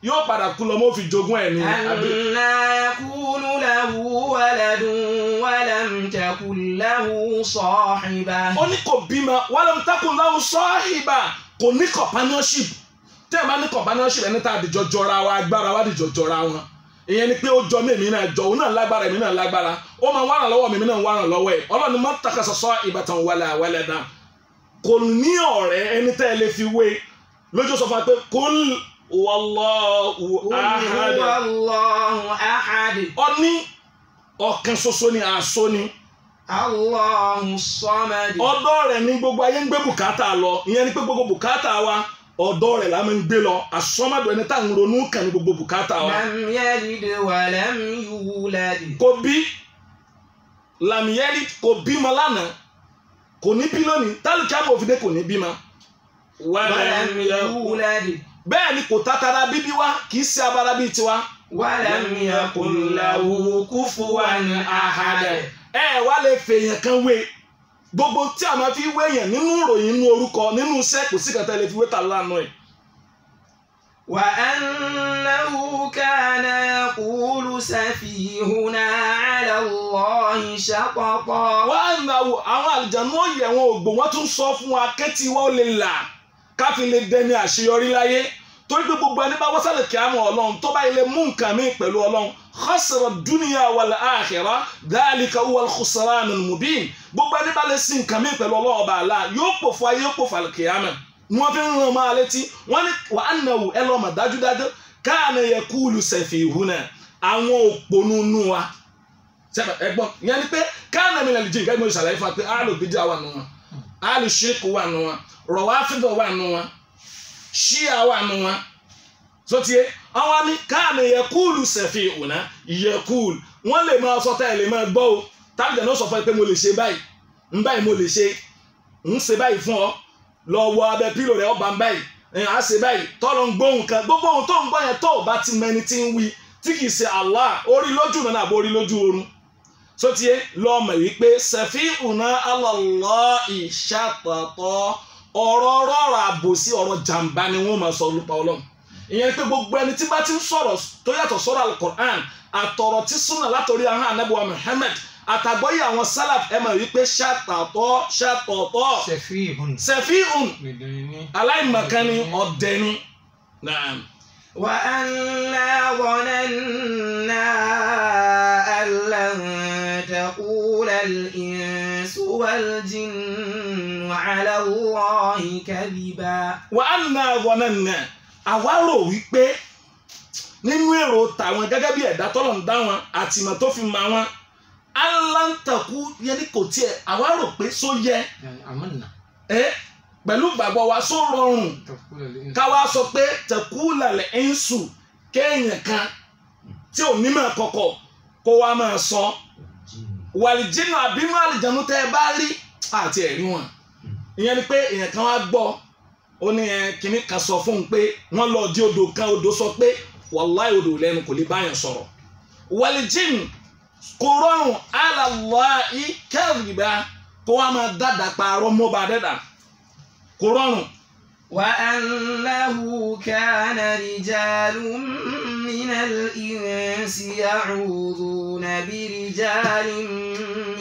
Speaker 2: yóò padà kú lọ mọ́ fi jogún ẹ̀ ní àbí.
Speaker 1: أنا يكون له ولد ولم تكن له صاحبة
Speaker 2: ó ní kò bímọ wàlẹ̀ mùtákùn láwùn sọ́ọ́hìbà kò ní companionship tẹ́ ẹ̀ bá ní companionship ẹni tá a dìjọ jọra wa agbára wa dìjọ jọra wọn. Ìyẹn ni pé ó jọ mí náà jọ òun náà lágbára èmi náà lágbára. Ó máa wá ràn lọ́wọ́ mi náà wá ràn lọ́wọ́ ẹ̀. Ọlọ́ni má tàkà sọ́sọ́ ìbátan wàlẹ̀ àwàlẹ̀ dá kò ní ọ̀rẹ́ ẹni tẹ́ ẹ lè fi wé. Lójú sọ fún wa pé kò
Speaker 1: wàlọ́hu
Speaker 2: ahad.
Speaker 1: Wàlọ́hu ahad.
Speaker 2: Ọní ọ̀kan ṣoṣo ni àṣọ ni.
Speaker 1: Allahu samad.
Speaker 2: ọ̀dọ̀ rẹ̀ ni gbogbo ayé ń gbé bùkátà lọ. Ìyẹn ni pé gbogbo bùkátà wa ọ̀dọ̀ rẹ̀ la máa ń gbé lọ àsọmọdọ̀ ẹni tá à ń ronú kàn gbogbo bùkátà wa.
Speaker 1: lamiyalid wa lam
Speaker 2: kò bí lamiyalid kò bímọ lánàá kò ní bí lónìí tálùkì àmọ̀fìdé kò ní bímọ.
Speaker 1: wa lam yulad.
Speaker 2: bẹ́ẹ̀ ni kò tatara bíbí wa kì í ṣe abala bíi tiwa.
Speaker 1: wa lam yakun lahu kufuwan ahad.
Speaker 2: ẹ wá lè fèèyàn kan wé gbogbo tí a máa fi wé èèyàn nínú ìròyìn nínú orúkọ nínú iṣẹ́ kò sí kan tẹ́lẹ̀ fi wé ta lánàá ẹ̀.
Speaker 1: wà á náwó kánà kúlù sàfihùnà àlàwọ̀hìn
Speaker 2: ṣàpọ̀pọ̀. wà á náwó àwọn àlùjánu òye ògbó wọn tún sọ fún wa kẹ́tì lè là káfí lè dẹni àṣeyọrí láyé torí pé gbogbo ẹni bá wọ́sàlẹ̀ kí á mọ̀ ọlọ́run tó bá ilé mú nǹkan mi pẹ̀lú ọlọ́run khasara dunya wal akhirah dhalika huwa al-khusran al-mubin gbogbo ẹni bá lè sin nǹkan mi pẹ̀lú ọlọ́run ọba àlá yóò pòfo ayé yóò pòfo àlùkìyàmẹ́ ni wọ́n fi ń ràn máa létí wọ́n ní wà á nà wò ẹ lọ́ọ́ mà dájúdájú káàna mi lẹ́nu jí nǹkan ìmọ̀ ìṣàlàyé fún wa pé àlù ṣíà wà nù wọn. Sotie àwọn ni káàna yẹ kúùlù sẹ̀fì ìwòná yẹ kúùlù wọ́n lè máa sọ tá ẹ̀ lè máa gbọ́ o. Tábìlì náà sọ fún ẹ pé mo lè ṣe báyìí. Ń báyìí mo lè ṣe. Ń ṣe báyìí fún ọ. Lọ wọ abẹ pílò rẹ ọba ń báyìí. Ẹ̀ á ṣe báyìí. Tọ́lọ́ ń gbóhùn kan. Gbogbo ohun tó ń gbọ́ yẹn tó o bá ti mẹni tí ń wí tí kì í ṣe Allah orí lójú náà àbò orí lójú oorun. Sotie lọ́mọ wípé sẹ̀fí ìhùnà alọ́lọ́ ìṣàtọ̀tọ̀ ọ̀rọ̀ ọ̀rọ̀ ọ̀rọ̀ àbòsí ọ̀rọ̀ jàǹbá ni wọ́n máa sọ nípa ọlọ́run. Ìyẹn pé gbogbo ẹni tí bá ti ń sọ̀rọ̀ tó yàtọ̀ sọ́rọ̀ alukur'an àtọ̀rọ̀ tí súnà látòrí ahọ́n anábíwá Muhammad àtàgbọ́yé àwọn salaf ẹ máa wí
Speaker 3: pé
Speaker 2: ṣàtàtọ̀ ṣàtọ̀tọ̀
Speaker 3: ṣẹ̀fíhùn.
Speaker 2: aláìmọ̀kánni ọ̀dẹ́ni. wà
Speaker 1: á ná wọn ná àlàǹtakùlà ìṣúwàlì jìnnà. على الله كذبا
Speaker 2: wà á na wọnàna àwa rò wípé nínú èrò tàwọn gẹ́gẹ́ bí ẹ̀dá tọ́lọ̀ ń dá wọn àtìmọ̀ tó fi mọ wọn aláǹtakú yẹni kò tiẹ̀ àwa rò pé só yẹ
Speaker 3: يعني عملنا
Speaker 2: ẹ pẹ̀lú gbàgbọ́ wa só rọrùn
Speaker 3: تقول الإنسان
Speaker 2: káwa sọ pé tẹ̀kúlàlẹ̀ ẹ̀ńsù kéèyàn kan tí ò ní máa kọ̀kọ̀ kó wa máa sọ wàlìjínà àbínú àlìjánu tẹ́ ẹ bá rí àti ẹ̀rí wọn ìyẹn ni pé èèyàn kan wá gbọ́ ó ní ẹ kìnnì kan sọ fún un pé wọ́n lọ di odò kan odò sọ pé wàláì odò lẹ́nu kò lè báyàn sọ̀rọ̀ wàlìjínà kò rọrùn alàlọ́ọ̀ì kẹ́rìbá kó wa máa dáadáa pa arọ́ mọ́ba dẹ́dà. Kò rọrùn
Speaker 1: وأنه كان رجال من الإنس يعوذون برجال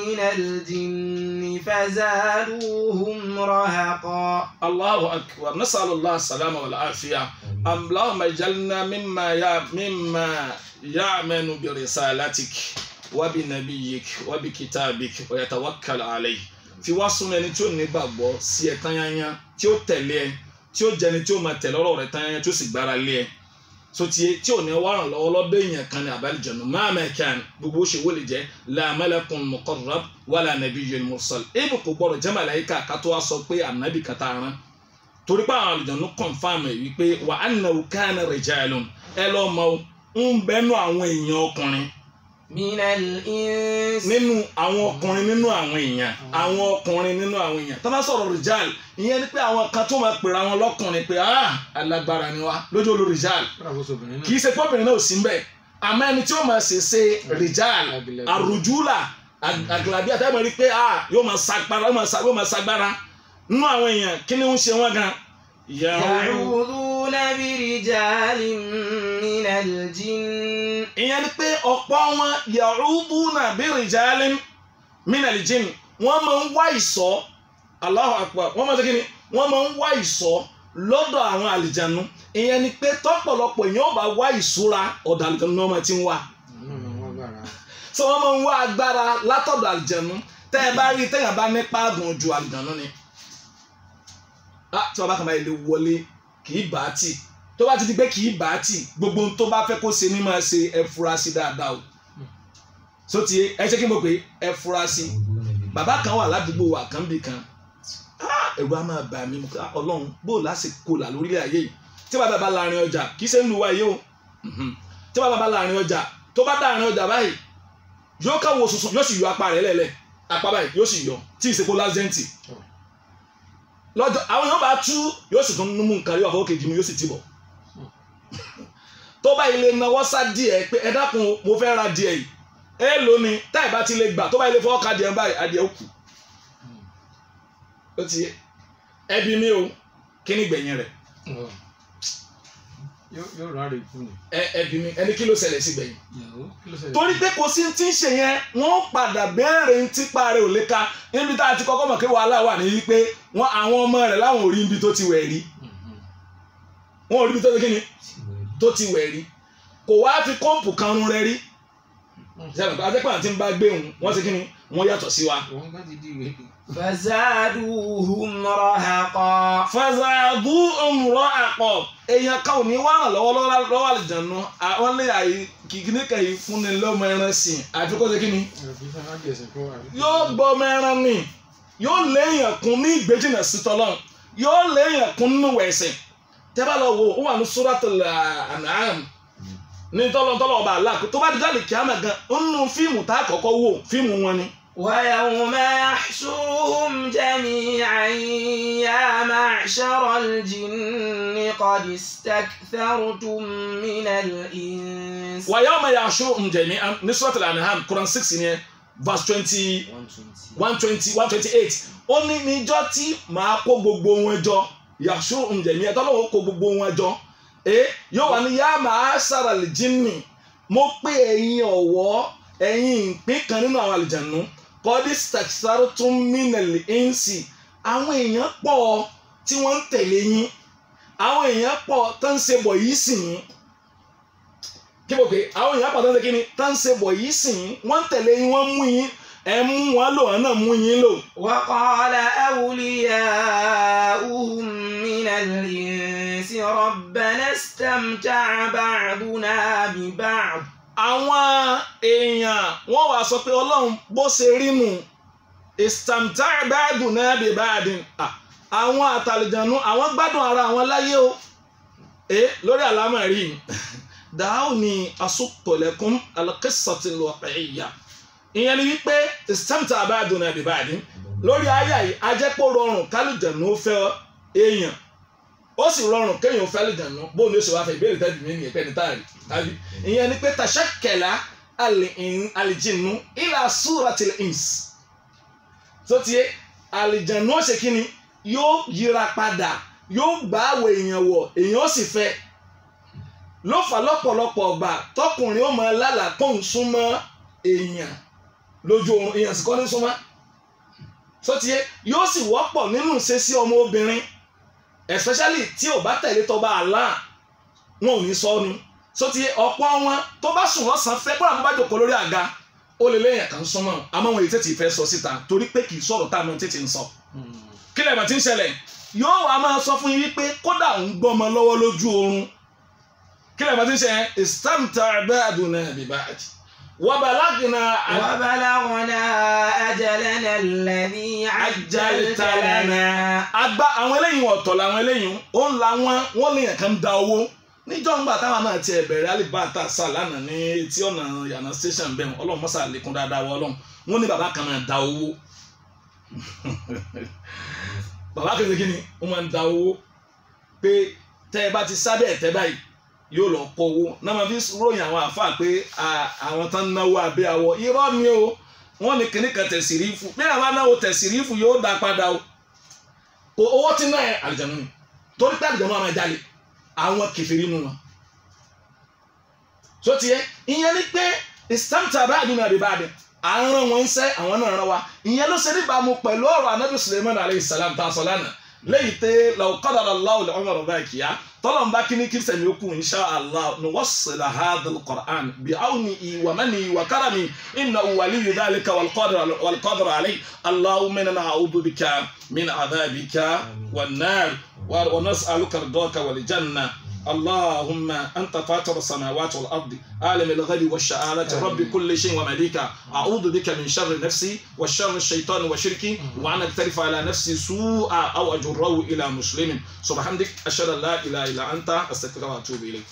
Speaker 1: من الجن فزادوهم رهقا.
Speaker 2: الله أكبر. نسأل الله السلامة والعافية. اللهم اجعلنا مما مما يأمن برسالتك وبنبيك وبكتابك ويتوكل عليه. wá sún ẹni tí ó ní gbàgbọ́ tí ó jẹni tí ó máa tẹ̀lé ọ̀rọ̀ rẹ̀ tán tí ó sì gbára lé ẹ. So tiye tí ò ní wàràn lọ́wọ́ lọ́dọ̀ èèyàn kan ní àbálìjọ́nù máa mẹ́kàn gbogbo ó ṣe wọlé jẹ́ la malakun muqarrab wala nabiyyun mursal. Ebi kò gbọ́dọ̀ jẹ́ màláyíkà ká tó wá sọ pé ànábì kàtà rán. Torí pé àwọn àlùjọ́nù kọ̀nfàmù ẹ̀ wípé wa annahu kana rijalun. Ẹ lọ́ọ́ mọ́ ń bẹ́nu àwọn èèyàn ọkùnrin nínú àwọn ọkùnrin nínú àwọn èèyàn àwọn ọkùnrin nínú àwọn èèyàn. Tó bá sọ̀rọ̀ rìjàl ìyẹn ni pé àwọn kan tó máa pèrè àwọn lọ́kùnrin pé ah alágbára ni wá lójú olú rìjàl. Kì í ṣe pọ́bìnrin náà ò sí mbẹ́ àmọ́ ẹni tí ó máa ṣe ṣe rìjàl àrùjúlà àgàlàbí àtẹ́mọ̀ rí pé ah yóò máa sagbára yóò máa sagbára nínú àwọn èèyàn kí ni ń ṣe wọ́n gan. yàrá
Speaker 1: ìwúrú lábìrì jàlín من الجن
Speaker 2: ìyẹn ni pé ọ̀pọ̀ wọn ya'uduna bi rijalin minal jinn wọ́n máa ń wá ìsọ́ Allahu akbar. Wọ́n máa ń sẹ́kìnì wọ́n máa ń wá ìsọ́ lọ́dọ̀ àwọn àlìjánu. Ìyẹn ni pé tọ́pọ̀lọpọ̀ èèyàn ò bá wá ìṣúra ọ̀dọ̀ àlìjánu náà máa ti ń wá. so wọ́n máa ń wá agbára látọ̀dọ̀ àlìjánu. Tẹ́ ẹ bá rí tẹ́yàn bá nípa àgùn ju àlìjánu ni. Ah, tí wọ́n bá kàn báyìí lè wọlé kì í bàá tì. í tó bá ti di pé kì í bá tì gbogbo ohun tó bá fẹ́ kó ṣe ní máa ṣe ẹ fura sí dáadáa o. So ti ẹ ṣe kí n mọ̀ pé ẹ fura sí. Bàbá kan wà ládùúgbò wa kan bì kan. Ẹ̀rù á máa bà mí. Ọlọ́run bó láṣẹ kọlà lórílẹ̀ ayé yìí? Tí bàbá bá láàárín ọjà kì í ṣe ń lu wa yìí o. Mhm. tí bàbá bá láàárín ọjà tó bá dáàrin ọjà báyìí yóò káwọ sùsùn yóò sì yọ apá rẹ̀ lẹ́lẹ̀. Apá báyìí yóò sì yọ tí ìsèkó lásẹ̀ǹtì lọ́jọ́ àwọn yóò bá tú yóò sì tún mú nǹkan yóò àfọwọ́ kejì mu yóò sì tì bọ̀ tó bá ilé náwó sá díẹ̀ pé ẹ dákun mo fẹ́ ra díẹ̀ yìí. Ẹ lónìí táì bá ti lè gbà tó bá ilé fọwọ́ ka díẹ̀ báyìí adìẹ ó kù. Ó ti ẹbí mi o kí ni gbẹ̀yìn rẹ̀?
Speaker 3: Yóò ráre kú ni.
Speaker 2: ẹ ẹbí mi ẹni kí ló ṣẹlẹ̀ sí gbẹ̀yìn? Torí pé kò sí ti ń ṣe yẹn wọ́n padà béèrè ń tipa rẹ̀ ò lè ka. Níbi tá a ti kọ́kọ́ mọ̀ pé wàhálà wà ní wípé wọ́n àwọn ọmọ rẹ̀ láwọn ò rí ibi tó ti wẹ̀ rí.
Speaker 3: Mhm.
Speaker 2: wọ́n ò rí ibi tó ti kí ni tó ti wẹ̀ rí kò wá fi kọ́ǹpù kan run rẹ rí sẹ́wọ̀n àti pàǹ tí ń bá gbé òun wọ́n ti kí ni wọ́n yàtọ̀ sí wa.
Speaker 1: fazaduhum
Speaker 2: rahaqa. fazaduhum rahaqa. èèyàn kan ò ní wá ràn lọ́wọ́ lọ́wọ́ àlùjánu àwọn lè àyè kìkìní kẹ̀yì fúnni lọ́mọ ẹran sìn àti kó ṣe kí ni. yóò gbọ́ ọmọ ẹran ni yóò léèyàn kún ní ìgbéjìnà sí yóò léèyàn kún nínú ẹ̀sìn tẹ́bà lọ wo ó wà ní Suratul An'am ní tọ́lọ́ tọ́lọ́ ọba àlá tó bá di jáde kíámà gan nínú fíìmù tá a kọ́kọ́ wò fíìmù wọn ni.
Speaker 1: ويوم يحشرهم جميعا يا معشر الجن قد استكثرتم من الإنس
Speaker 2: wa yawma yahshuruhum jami'an ní Suratul An'am Quran six ni verse twenty
Speaker 1: 120.
Speaker 2: one twenty one twenty eight ó ní níjọ́ tí màá kó gbogbo wọn jọ yàṣọ ǹjẹ̀mí ẹ̀tọ́ lọ́wọ́ kó gbogbo wọn jọ. Ẹ yóò wà ní yá màá sára lè mo pé ẹ̀yin ọ̀wọ́ ẹ̀yin ìpín kan nínú àwọn àlùjànnú kọ́dí sàkísàrò tún mínẹ̀lì ẹ̀ǹsì àwọn èèyàn pọ̀ tí wọ́n ń tẹ̀lé yín. Èèyàn pọ̀ tó yìí sìn yín. Àwọn èèyàn pọ̀ tó ń ṣe yìí sìn yín. Wọ́n yín wọ́n mú yín. Ẹ mú wọn lò wọn náà mú yín lò.
Speaker 1: waqala awliya'uhum من الإنس ربنا استمتع بعضنا ببعض
Speaker 2: àwọn èèyàn wọn wàá sọ pé ọlọ́run bó ṣe rí nù ìsàmtà báàdùn náà bí báàdìn À, àwọn àtàlìjànú àwọn gbádùn ara àwọn láyé o ẹ lórí àlámọ̀rí dàáwò ní asopọ̀lẹ́kùn alqissatil-waqi'iyya ìyẹn ni wípé ìsàmtà báàdùn náà bí báàdìn lórí àyà yìí ajẹ́pọ̀ rọrùn kálùjànú fẹ́ èèyàn. Ó sì rọrùn kéèyàn fẹ́ àlùjànnú bóun ni ó ṣe wá fẹ́ ìbéèrè tẹ́lẹ̀ mi nìyẹn pẹ́ni táàrí tàbí ìyẹn ni pé tashakkala àlìjìnnú ila suratil ins. Tó tiẹ̀ àlìjànnú ó ṣe kíni? Yóò yíra padà yóò gbà àwọ̀ èèyàn wọ̀ èèyàn ó sì fẹ́. Ló fà lọ́pọ̀lọpọ̀ ọgbà tọkùnrin ó máa lálàá pọ́ùn súnmọ́ èèyàn lójú oorun èèyàn sì kọ́ ní súnmọ́. Tó tiẹ̀ yóò sì wọ́pọ̀ nínú ìṣesí ọmọ obìnrin especially tí ò bá tẹ̀lé tọba Allah wọn ò ní sọ ni. So ti ọ̀pọ̀ wọn tó bá sùn lọ́sàn-án fẹ́ kó àwọn bá jòkó lórí àga ó lè léyìn kan súnmọ́ àmọ́ wọn èyí tètè fẹ́ sọ síta torí pé kì í sọ̀rọ̀ tá a máa tètè ń sọ. Kí lè mà ti ń ṣẹlẹ̀? Yóò wá máa sọ fún yín wípé kódà ń gbọ́mọ lọ́wọ́ lójú oorun. Kí lè mà ti ń ṣẹlẹ̀ istamta ba'duna bi ba'd wa balagna
Speaker 1: وبلغنا أجلنا الذي عجلت لنا
Speaker 2: agba àwọn eléyìí ọ̀tọ̀ làwọn eléyìí ó ń la wọn wọn lè yàn kán da owó níjọ́ ńgbà táwọn náà tiẹ̀ bẹ̀rẹ̀ alibata sá lánàá ní etí ọ̀nà yànnà station bẹ́ẹ̀ ọlọ́run mọ́sá lẹ́kún dáadáa wọ ọlọ́run wọn ní bàbá kan máa da owó bàbá kan ṣe kí ni wọ́n máa ń da owó pé tẹ́ ẹ bá ti sábẹ́ ẹ̀ tẹ́ báyìí yóò lọ kó owó. Náà máa fi ròyìn àwọn àáfàá pé àwọn tán náwó abẹ́ àwọ̀ irọ́ ni o. Wọ́n ní kíní kan tẹ̀sírífù. Bí àwọn anáwó tẹ̀sírífù yóò dá padà o. Kò owó tí náà yẹ àlìjánu ni. Torí pé àlìjánu àwọn jalè. Àwọn kẹfìrí nu wọn. so tiẹ̀ ìyẹn ni pé istamta báàdùn náà bí báàdùn à ń rán wọn ń sẹ́ àwọn náà rán wa. Ìyẹn ló ṣe níbàámu pẹ̀lú ọ̀rọ̀ anabi suleiman a ń bá kíní kí sẹ́mi okùn insha allah nuwassila hadha al-Qur'an bi awnihi wa manihi wa karami innahu waliyyu dhalika wal qadiru wal qadiru alayhi allahumma inna na'udhu bika min adhabika wan nar wa wa nas'aluka ridaka wal janna اللهم أنت فاطر السماوات والأرض عالم الغيب والشهادة رب كل شيء ومليكا أعوذ بك من شر نفسي وشر الشيطان وشركي وأن أقترف على نفسي سوءا أو أجره إلى مسلم. سبحانك أشهد أن لا إله إلا أنت أستغفرك وأتوب إليك.